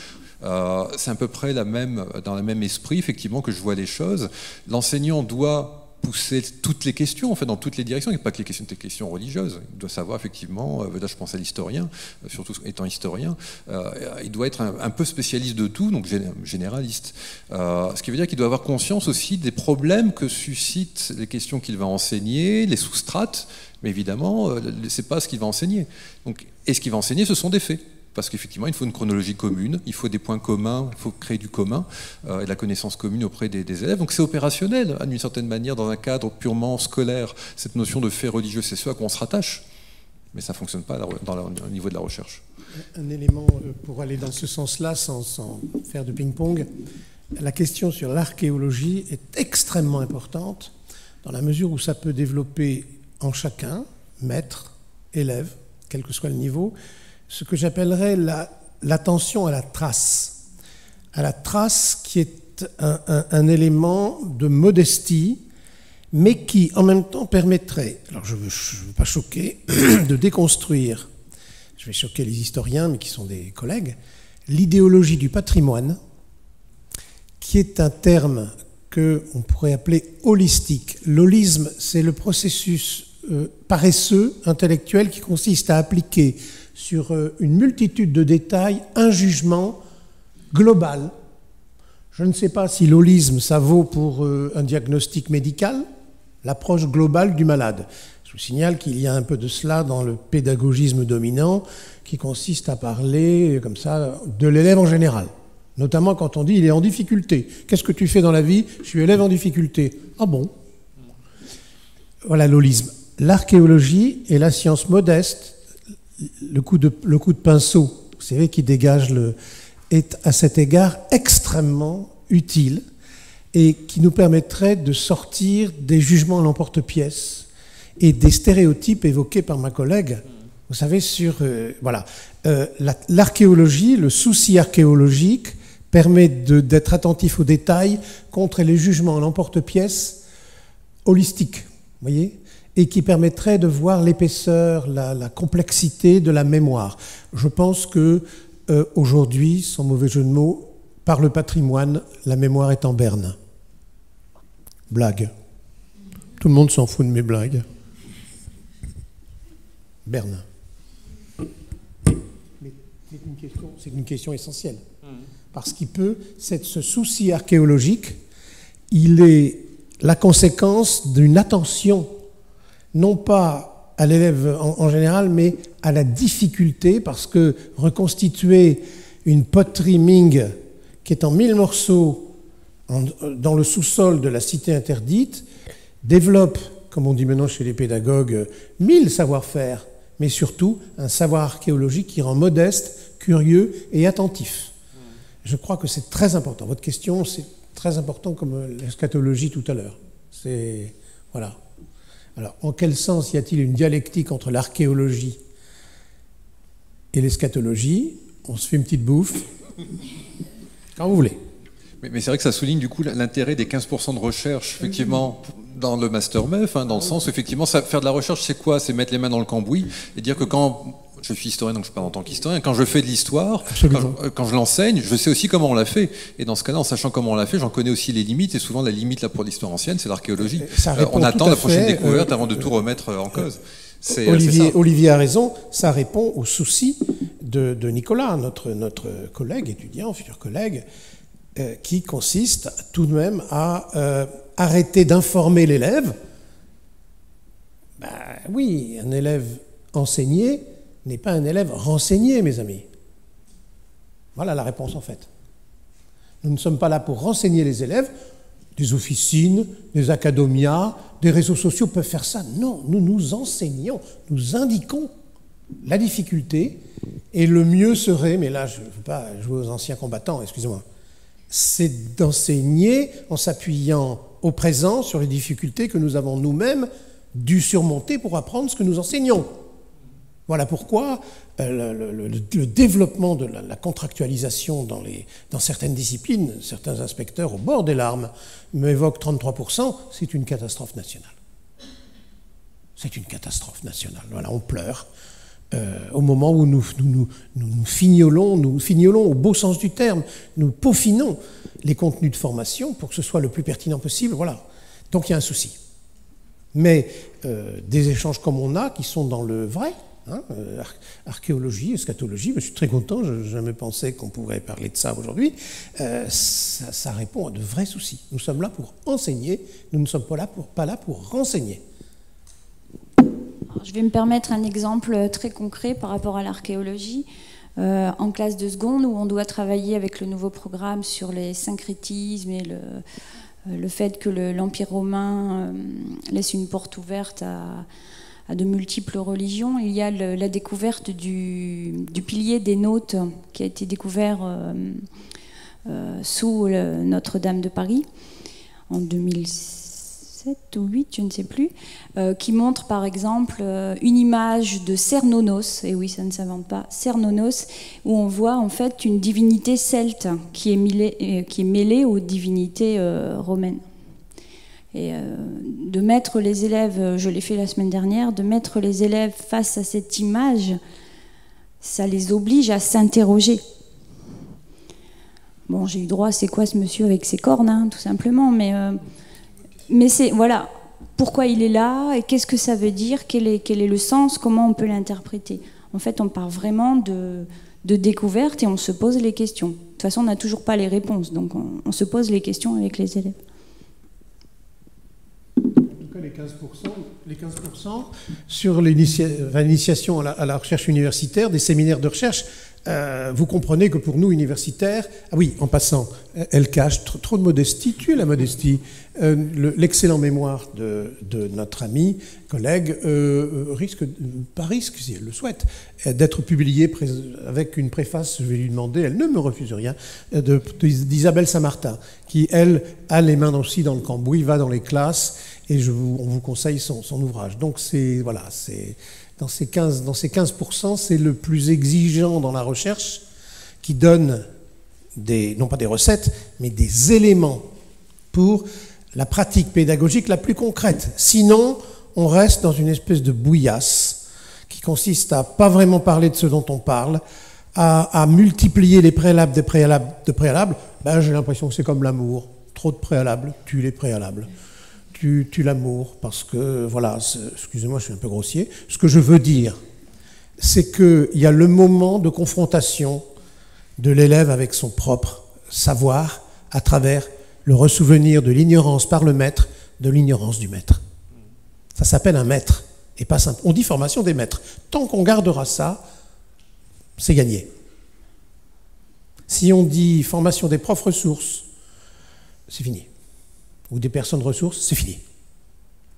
Euh, c'est à peu près la même, dans le même esprit, effectivement, que je vois les choses. L'enseignant doit pousser toutes les questions, en fait, dans toutes les directions, et pas que les questions, religieuses. Il doit savoir, effectivement, euh, là je pense à l'historien, euh, surtout étant historien, euh, il doit être un, peu spécialiste de tout, donc généraliste. ce qui veut dire qu'il doit avoir conscience aussi des problèmes que suscitent les questions qu'il va enseigner, les sous-strates, mais évidemment, c'est pas ce qu'il va enseigner. Donc, et ce qu'il va enseigner, ce sont des faits parce qu'effectivement, il faut une chronologie commune, il faut des points communs, il faut créer du commun euh, et la connaissance commune auprès des, élèves. Donc c'est opérationnel, d'une certaine manière, dans un cadre purement scolaire. Cette notion de fait religieux, c'est ce à quoi on se rattache, mais ça ne fonctionne pas au niveau de la recherche. Un élément euh, pour aller dans ce sens-là, sans, sans, faire de ping-pong, la question sur l'archéologie est extrêmement importante dans la mesure où ça peut développer en chacun, maître, élève, quel que soit le niveau, ce que j'appellerais l'attention à la trace, à la trace qui est un, élément de modestie, mais qui en même temps permettrait, alors je ne veux, pas choquer, de déconstruire, je vais choquer les historiens, mais qui sont des collègues, l'idéologie du patrimoine, qui est un terme que on pourrait appeler holistique. L'holisme, c'est le processus euh, paresseux, intellectuel, qui consiste à appliquer sur euh, une multitude de détails un jugement global. Je ne sais pas si l'holisme, ça vaut pour euh, un diagnostic médical, l'approche globale du malade. Je vous signale qu'il y a un peu de cela dans le pédagogisme dominant, qui consiste à parler comme ça de l'élève en général. Notamment quand on dit il est en difficulté. Qu'est-ce que tu fais dans la vie? Je suis élève en difficulté. Ah bon? Voilà l'holisme. L'archéologie est la science modeste, le coup de, le coup de pinceau, vous savez, qui dégage le, est à cet égard extrêmement utile et qui nous permettrait de sortir des jugements à l'emporte-pièce et des stéréotypes évoqués par ma collègue. Vous savez, sur. euh, voilà. Euh, la- L'archéologie, le souci archéologique, permet d'être attentif aux détails contre les jugements à l'emporte-pièce holistiques, vous voyez et qui permettrait de voir l'épaisseur, la, complexité de la mémoire. Je pense que euh, aujourd'hui, sans mauvais jeu de mots, par le patrimoine, la mémoire est en berne. Blague. Tout le monde s'en fout de mes blagues. Berne. C'est une question, une question essentielle. Parce qu'il peut, ce souci archéologique, il est la conséquence d'une attention, non pas à l'élève en, général, mais à la difficulté, parce que reconstituer une poterie Ming qui est en mille morceaux dans le sous-sol de la cité interdite, développe, comme on dit maintenant chez les pédagogues, mille savoir-faire, mais surtout un savoir archéologique qui rend modeste, curieux et attentif. Je crois que c'est très important. Votre question, c'est très important comme l'eschatologie tout à l'heure. C'est voilà. Alors, en quel sens y a-t-il une dialectique entre l'archéologie et l'eschatologie? On se fait une petite bouffe. Quand vous voulez. Mais, mais c'est vrai que ça souligne du coup l'intérêt des 15% de recherche, effectivement, dans le master MEF, hein, dans le sens où, effectivement, ça, faire de la recherche, c'est quoi? C'est mettre les mains dans le cambouis et dire que quand. Je suis historien, donc je parle en tant qu'historien. Quand je fais de l'histoire, quand Absolument. je, euh, quand je l'enseigne, je sais aussi comment on l'a fait. Et dans ce cas-là, en sachant comment on l'a fait, j'en connais aussi les limites. Et souvent, la limite là pour l'histoire ancienne, c'est l'archéologie. Euh, répond on attend la prochaine fait, découverte euh, avant de tout remettre euh, en cause. Olivier, a raison, ça répond au souci de, de Nicolas, notre, notre collègue étudiant, futur collègue, euh, qui consiste tout de même à euh, arrêter d'informer l'élève. Ben oui, un élève enseigné n'est pas un élève renseigné, mes amis. Voilà la réponse en fait. Nous ne sommes pas là pour renseigner les élèves. Des officines, des académias, des réseaux sociaux peuvent faire ça. Non, nous nous enseignons, nous indiquons la difficulté. Et le mieux serait, mais là je ne veux pas jouer aux anciens combattants, excusez-moi, c'est d'enseigner en s'appuyant au présent sur les difficultés que nous avons nous-mêmes dû surmonter pour apprendre ce que nous enseignons. Voilà pourquoi euh, le, développement de la, contractualisation dans, les, dans certaines disciplines, certains inspecteurs au bord des larmes m'évoquent 33%, c'est une catastrophe nationale. C'est une catastrophe nationale. Voilà, on pleure. euh, au moment où nous, nous, nous, nous, nous fignolons, nous fignolons au beau sens du terme, nous peaufinons les contenus de formation pour que ce soit le plus pertinent possible. Voilà. Donc il y a un souci. Mais euh, des échanges comme on a, qui sont dans le vrai, hein, euh, ar- archéologie, eschatologie, je suis très content, je n'ai jamais pensé qu'on pourrait parler de ça aujourd'hui, euh, ça, répond à de vrais soucis. Nous sommes là pour enseigner, nous ne sommes pas là pour, pas là pour renseigner. Je vais me permettre un exemple très concret par rapport à l'archéologie. Euh, en classe de seconde, où on doit travailler avec le nouveau programme sur les syncrétismes et le, le fait que le- l'Empire romain laisse une porte ouverte à, à de multiples religions, il y a la découverte du, du pilier des Nautes qui a été découvert euh, euh, sous Notre-Dame de Paris en 2007 ou 8, je ne sais plus, euh, qui montre par exemple une image de Cernonos, et oui, ça ne s'invente pas, Cernonos, où on voit en fait une divinité celte qui est mêlée, aux divinités romaines. Et euh, de mettre les élèves, euh, je l'ai fait la semaine dernière, de mettre les élèves face à cette image, ça les oblige à s'interroger. Bon, j'ai eu droit, c'est quoi ce monsieur avec ses cornes, hein, tout simplement, mais, euh, mais c'est, voilà, pourquoi il est là, et qu'est-ce que ça veut dire, quel est, quel est le sens, comment on peut l'interpréter. En fait, on part vraiment de, de découverte et on se pose les questions. De toute façon, on n'a toujours pas les réponses, donc on, on se pose les questions avec les élèves. En tout cas, les 15%, les 15% sur l'initiation à, la- recherche universitaire, des séminaires de recherche, euh, vous comprenez que pour nous, universitaires, ah oui, en passant, elle cache trop de modestie, tu la modestie. Euh, l'excellent mémoire de, notre ami, collègue, euh, risque, pas risque, si elle le souhaite, d'être publié avec une préface, je vais lui demander, elle ne me refuse rien, d'Isabelle Saint-Martin, qui, elle, a les mains aussi dans le cambouis, va dans les classes, et on vous conseille son, ouvrage. Donc c'est, voilà, c'est dans ces 15%, dans ces 15 c'est le plus exigeant dans la recherche qui donne non pas des recettes, mais des éléments pour la pratique pédagogique la plus concrète. Sinon, on reste dans une espèce de bouillasse qui consiste à pas vraiment parler de ce dont on parle, à, multiplier les préalables des préalables de préalables. Ben, j'ai l'impression que c'est comme l'amour. Trop de préalables tue les préalables tu, l'amour, parce que, voilà, excusez-moi, je suis un peu grossier. Ce que je veux dire, c'est qu'il y a le moment de confrontation de l'élève avec son propre savoir à travers le ressouvenir de l'ignorance par le maître, de l'ignorance du maître. Ça s'appelle un maître, et pas simple. On dit formation des maîtres. Tant qu'on gardera ça, c'est gagné. Si on dit formation des profs ressources, c'est fini ou des personnes ressources, c'est fini.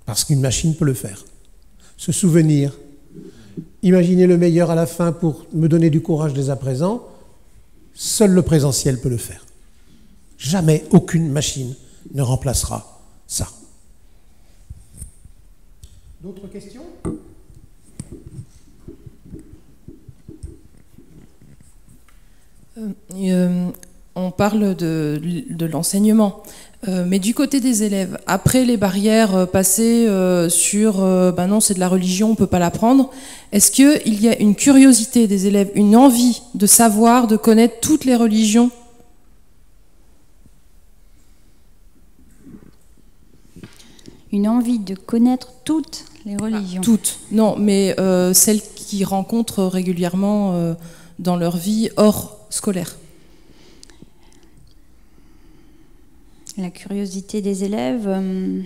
Parce qu'une machine peut le faire. Se souvenir, imaginer le meilleur à la fin pour me donner du courage dès à présent, seul le présentiel peut le faire. Jamais aucune machine ne remplacera ça. D'autres questions? Euh, euh, On parle de, de l'enseignement. Euh, mais du côté des élèves, après les barrières euh, passées euh, sur ben non, c'est de la religion, on ne peut pas l'apprendre, est-ce qu'il y a une curiosité des élèves, une envie de savoir, de connaître toutes les religions? Une envie de connaître toutes les ah, religions. Toutes, non, mais celles qui rencontrent régulièrement dans leur vie hors scolaire. La curiosité des élèves, euh,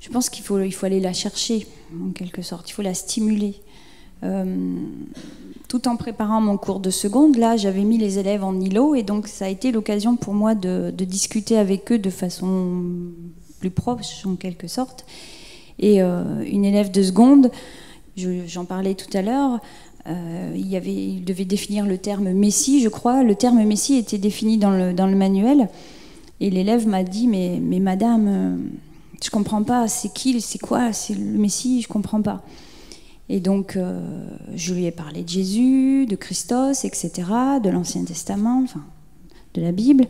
je pense qu'il faut, il faut aller la chercher, en quelque sorte, il faut la stimuler. Euh, tout en préparant mon cours de seconde, là, j'avais mis les élèves en îlot, et donc ça a été l'occasion pour moi de, discuter avec eux de façon plus proche, en quelque sorte. Et euh, une élève de seconde, j'en parlais tout à l'heure, il, devait définir le terme Messie, je crois. Le terme Messie était défini dans le manuel. Et l'élève m'a dit mais, mais madame, euh, je comprends pas, c'est qui, c'est quoi, c'est le Messie, je comprends pas. Et donc, euh, je lui ai parlé de Jésus, de Christos, etc., de l'Ancien Testament, enfin, de la Bible.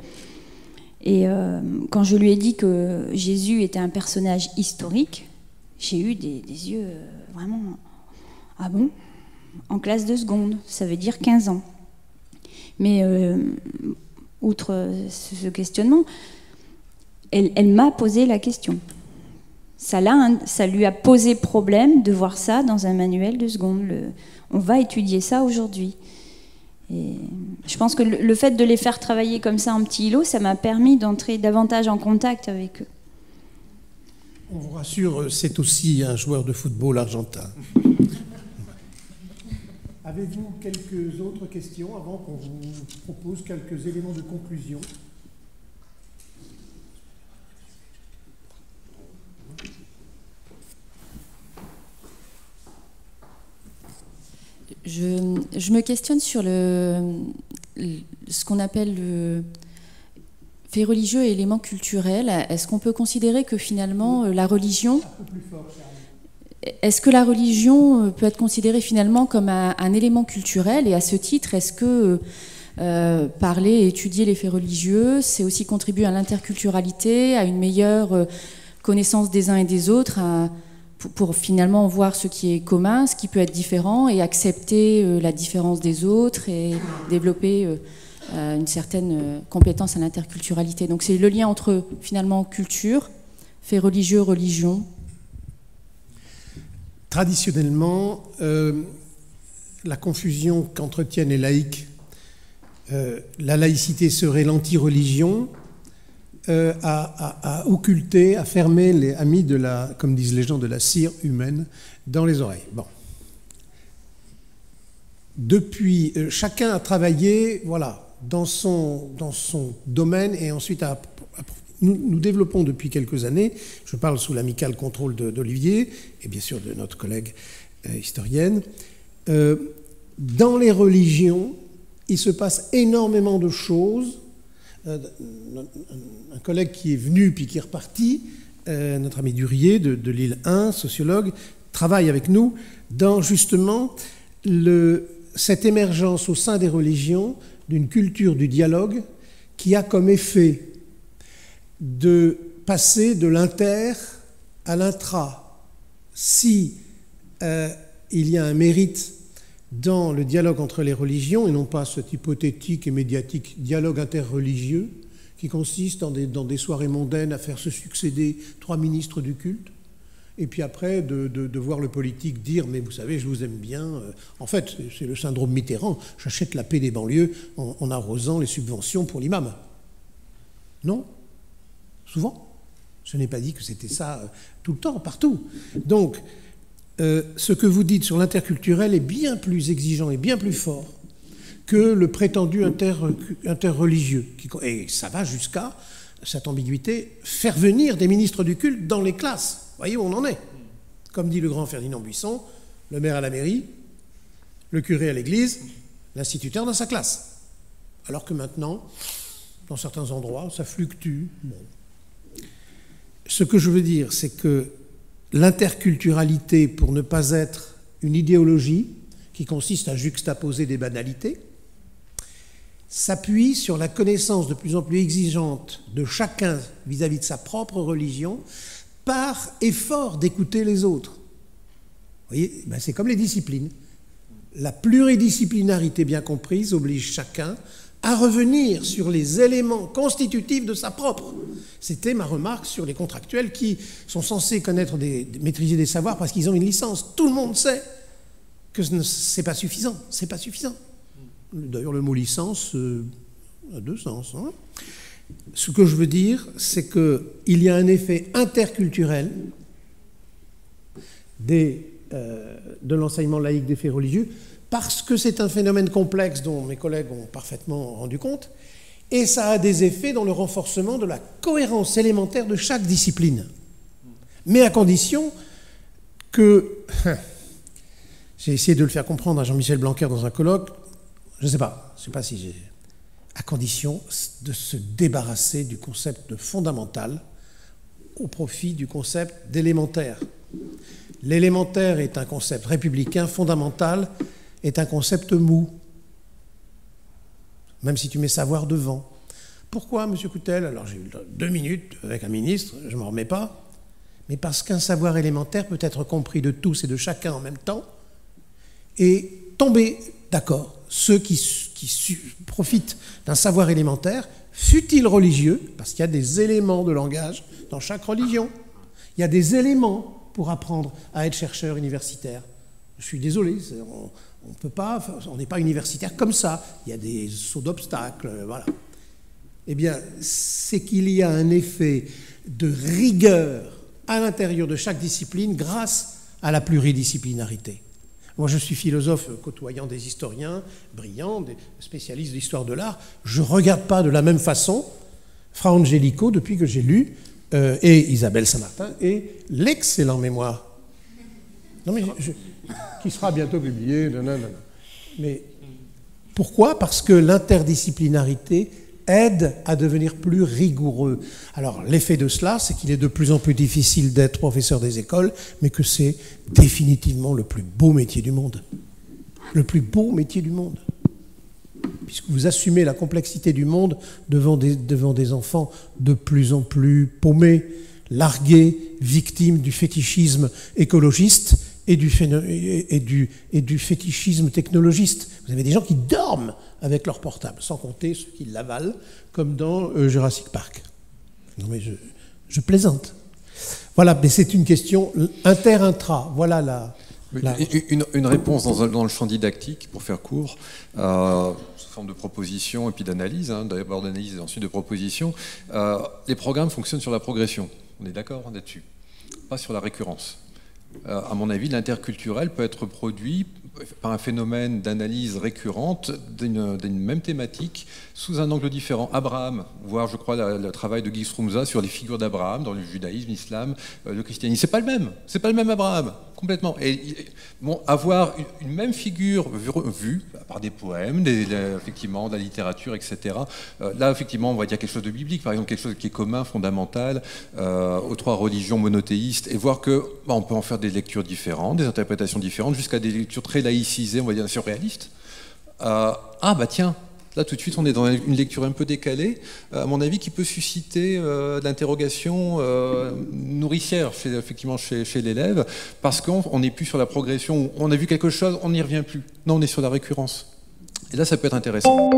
Et euh, quand je lui ai dit que Jésus était un personnage historique, j'ai eu des, des yeux vraiment. Ah bon? En classe de seconde, ça veut dire 15 ans. Mais outre ce questionnement, elle, m'a posé la question. Ça, ça, lui a posé problème de voir ça dans un manuel de seconde. on va étudier ça aujourd'hui. Et je pense que le, fait de les faire travailler comme ça en petit îlot, ça m'a permis d'entrer davantage en contact avec eux. On vous rassure, c'est aussi un joueur de football argentin. Avez-vous quelques autres questions avant qu'on vous propose quelques éléments de conclusion? Je, me questionne sur le, ce qu'on appelle le fait religieux et élément culturel. Est-ce qu'on peut considérer que finalement la religion... Est-ce que la religion euh, peut être considérée finalement comme un, élément culturel? Et à ce titre, est-ce que euh, parler et étudier les faits religieux, c'est aussi contribuer à l'interculturalité, à une meilleure euh, connaissance des uns et des autres, pour, finalement voir ce qui est commun, ce qui peut être différent, et accepter la différence des autres et développer une certaine compétence à l'interculturalité? Donc c'est le lien entre finalement culture, faits religieux, religion, Traditionnellement, euh, la confusion qu'entretiennent les laïcs, euh, la laïcité serait l'anti-religion, euh, à, à les amis de la, comme disent les gens, de la cire humaine dans les oreilles. Bon. depuis, euh, chacun a travaillé, voilà, dans son, dans son domaine et ensuite a, nous, développons depuis quelques années, je parle sous l'amical contrôle d'Olivier et bien sûr de notre collègue euh, historienne, euh, dans les religions, il se passe énormément de choses. Euh, un collègue qui est venu puis qui est reparti, notre ami Durier de, l'île 1, sociologue, travaille avec nous dans justement cette émergence au sein des religions d'une culture du dialogue qui a comme effet de passer de l'inter à l'intra. Si euh, il y a un mérite dans le dialogue entre les religions, et non pas cet hypothétique et médiatique dialogue interreligieux qui consiste dans des, dans des soirées mondaines à faire se succéder trois ministres du culte, et puis après de, de, voir le politique dire mais vous savez je vous aime bien en fait c'est le syndrome Mitterrand j'achète la paix des banlieues en arrosant les subventions pour l'imam non? Souvent je n'ai pas dit que c'était ça tout le temps partout donc euh, ce que vous dites sur l'interculturel est bien plus exigeant et bien plus fort que le prétendu inter, interreligieux. Et ça va jusqu'à, cette ambiguïté, faire venir des ministres du culte dans les classes. Voyez où on en est Comme dit le grand Ferdinand Buisson, le maire à la mairie, le curé à l'église, l'instituteur dans sa classe. Alors que maintenant, dans certains endroits, ça fluctue. Ce que je veux dire, c'est que l'interculturalité, pour ne pas être une idéologie qui consiste à juxtaposer des banalités, s'appuie sur la connaissance de plus en plus exigeante de chacun vis-à-vis -vis de sa propre religion par effort d'écouter les autres. Vous voyez, ben c'est comme les disciplines. La pluridisciplinarité bien comprise oblige chacun à revenir sur les éléments constitutifs de sa propre. C'était ma remarque sur les contractuels qui sont censés connaître des, maîtriser des savoirs parce qu'ils ont une licence. Tout le monde sait que ce n'est pas suffisant. C'est pas suffisant. D'ailleurs, le mot licence euh, a deux sens. Hein Ce que je veux dire, c'est qu'il y a un effet interculturel des, euh, de l'enseignement laïque des faits religieux, parce que c'est un phénomène complexe dont mes collègues ont parfaitement rendu compte, et ça a des effets dans le renforcement de la cohérence élémentaire de chaque discipline. Mais à condition que... J'ai essayé de le faire comprendre à Jean-Michel Blanquer dans un colloque, je ne sais pas, je ne sais pas si j'ai. à condition de se débarrasser du concept de fondamental au profit du concept d'élémentaire. L'élémentaire est un concept républicain, fondamental est un concept mou, même si tu mets savoir devant. Pourquoi, M. Coutel? Alors j'ai eu deux minutes avec un ministre, je ne m'en remets pas, mais parce qu'un savoir élémentaire peut être compris de tous et de chacun en même temps, et tomber d'accord ceux qui, profitent d'un savoir élémentaire, fut-il religieux, parce qu'il y a des éléments de langage dans chaque religion. Il y a des éléments pour apprendre à être chercheur universitaire. Je suis désolé, on peut pas, on n'est pas universitaire comme ça. Il y a des sauts d'obstacles, voilà. Eh bien, c'est qu'il y a un effet de rigueur à l'intérieur de chaque discipline grâce à la pluridisciplinarité. Moi, je suis philosophe côtoyant des historiens brillants, des spécialistes d'histoire de l'art. Je ne regarde pas de la même façon Fra Angelico depuis que j'ai lu, euh, et Isabelle Saint-Martin, et l'excellent mémoire. Qui sera bientôt publié. Non. Mais pourquoi? Parce que l'interdisciplinarité aide à devenir plus rigoureux. Alors l'effet de cela, c'est qu'il est de plus en plus difficile d'être professeur des écoles, mais que c'est définitivement le plus beau métier du monde. Le plus beau métier du monde. Puisque vous assumez la complexité du monde devant des, devant des enfants de plus en plus paumés, largués, victimes du fétichisme écologiste et du, et, du, et du fétichisme technologiste. Vous avez des gens qui dorment avec leur portable, sans compter ceux qui l'avalent, comme dans euh, Jurassic Park. Non mais je, je plaisante. Voilà, mais c'est une question inter-intra. Voilà la, la... Une, une, réponse dans, le champ didactique, pour faire court, euh, sous forme de proposition et puis d'analyse, hein, d'abord d'analyse et ensuite de proposition. Euh, les programmes fonctionnent sur la progression. On est d'accord là-dessus Pas sur la récurrence. Euh, à mon avis, l'interculturel peut être produit par un phénomène d'analyse récurrente d'une même thématique sous un angle différent. Abraham, voir, je crois, le travail de Guy Strumza sur les figures d'Abraham dans le judaïsme, l'islam, euh, le christianisme. C'est pas le même. C'est pas le même Abraham, complètement. Et bon, avoir une, même figure vue, par des poèmes, effectivement, de la littérature, etc. Euh, là, effectivement, on va dire quelque chose de biblique, par exemple, quelque chose qui est commun, fondamental euh, aux trois religions monothéistes, et voir que bah, on peut en faire des lectures différentes, des interprétations différentes, jusqu'à des lectures très laïcisées, on va dire surréalistes. ah bah tiens, Là, tout de suite, on est dans une lecture un peu décalée, euh, à mon avis, qui peut susciter euh, l'interrogation euh, nourricière chez, effectivement chez, l'élève, parce qu'on n'est plus sur la progression, on a vu quelque chose, on n'y revient plus. Non, on est sur la récurrence. Et là, ça peut être intéressant.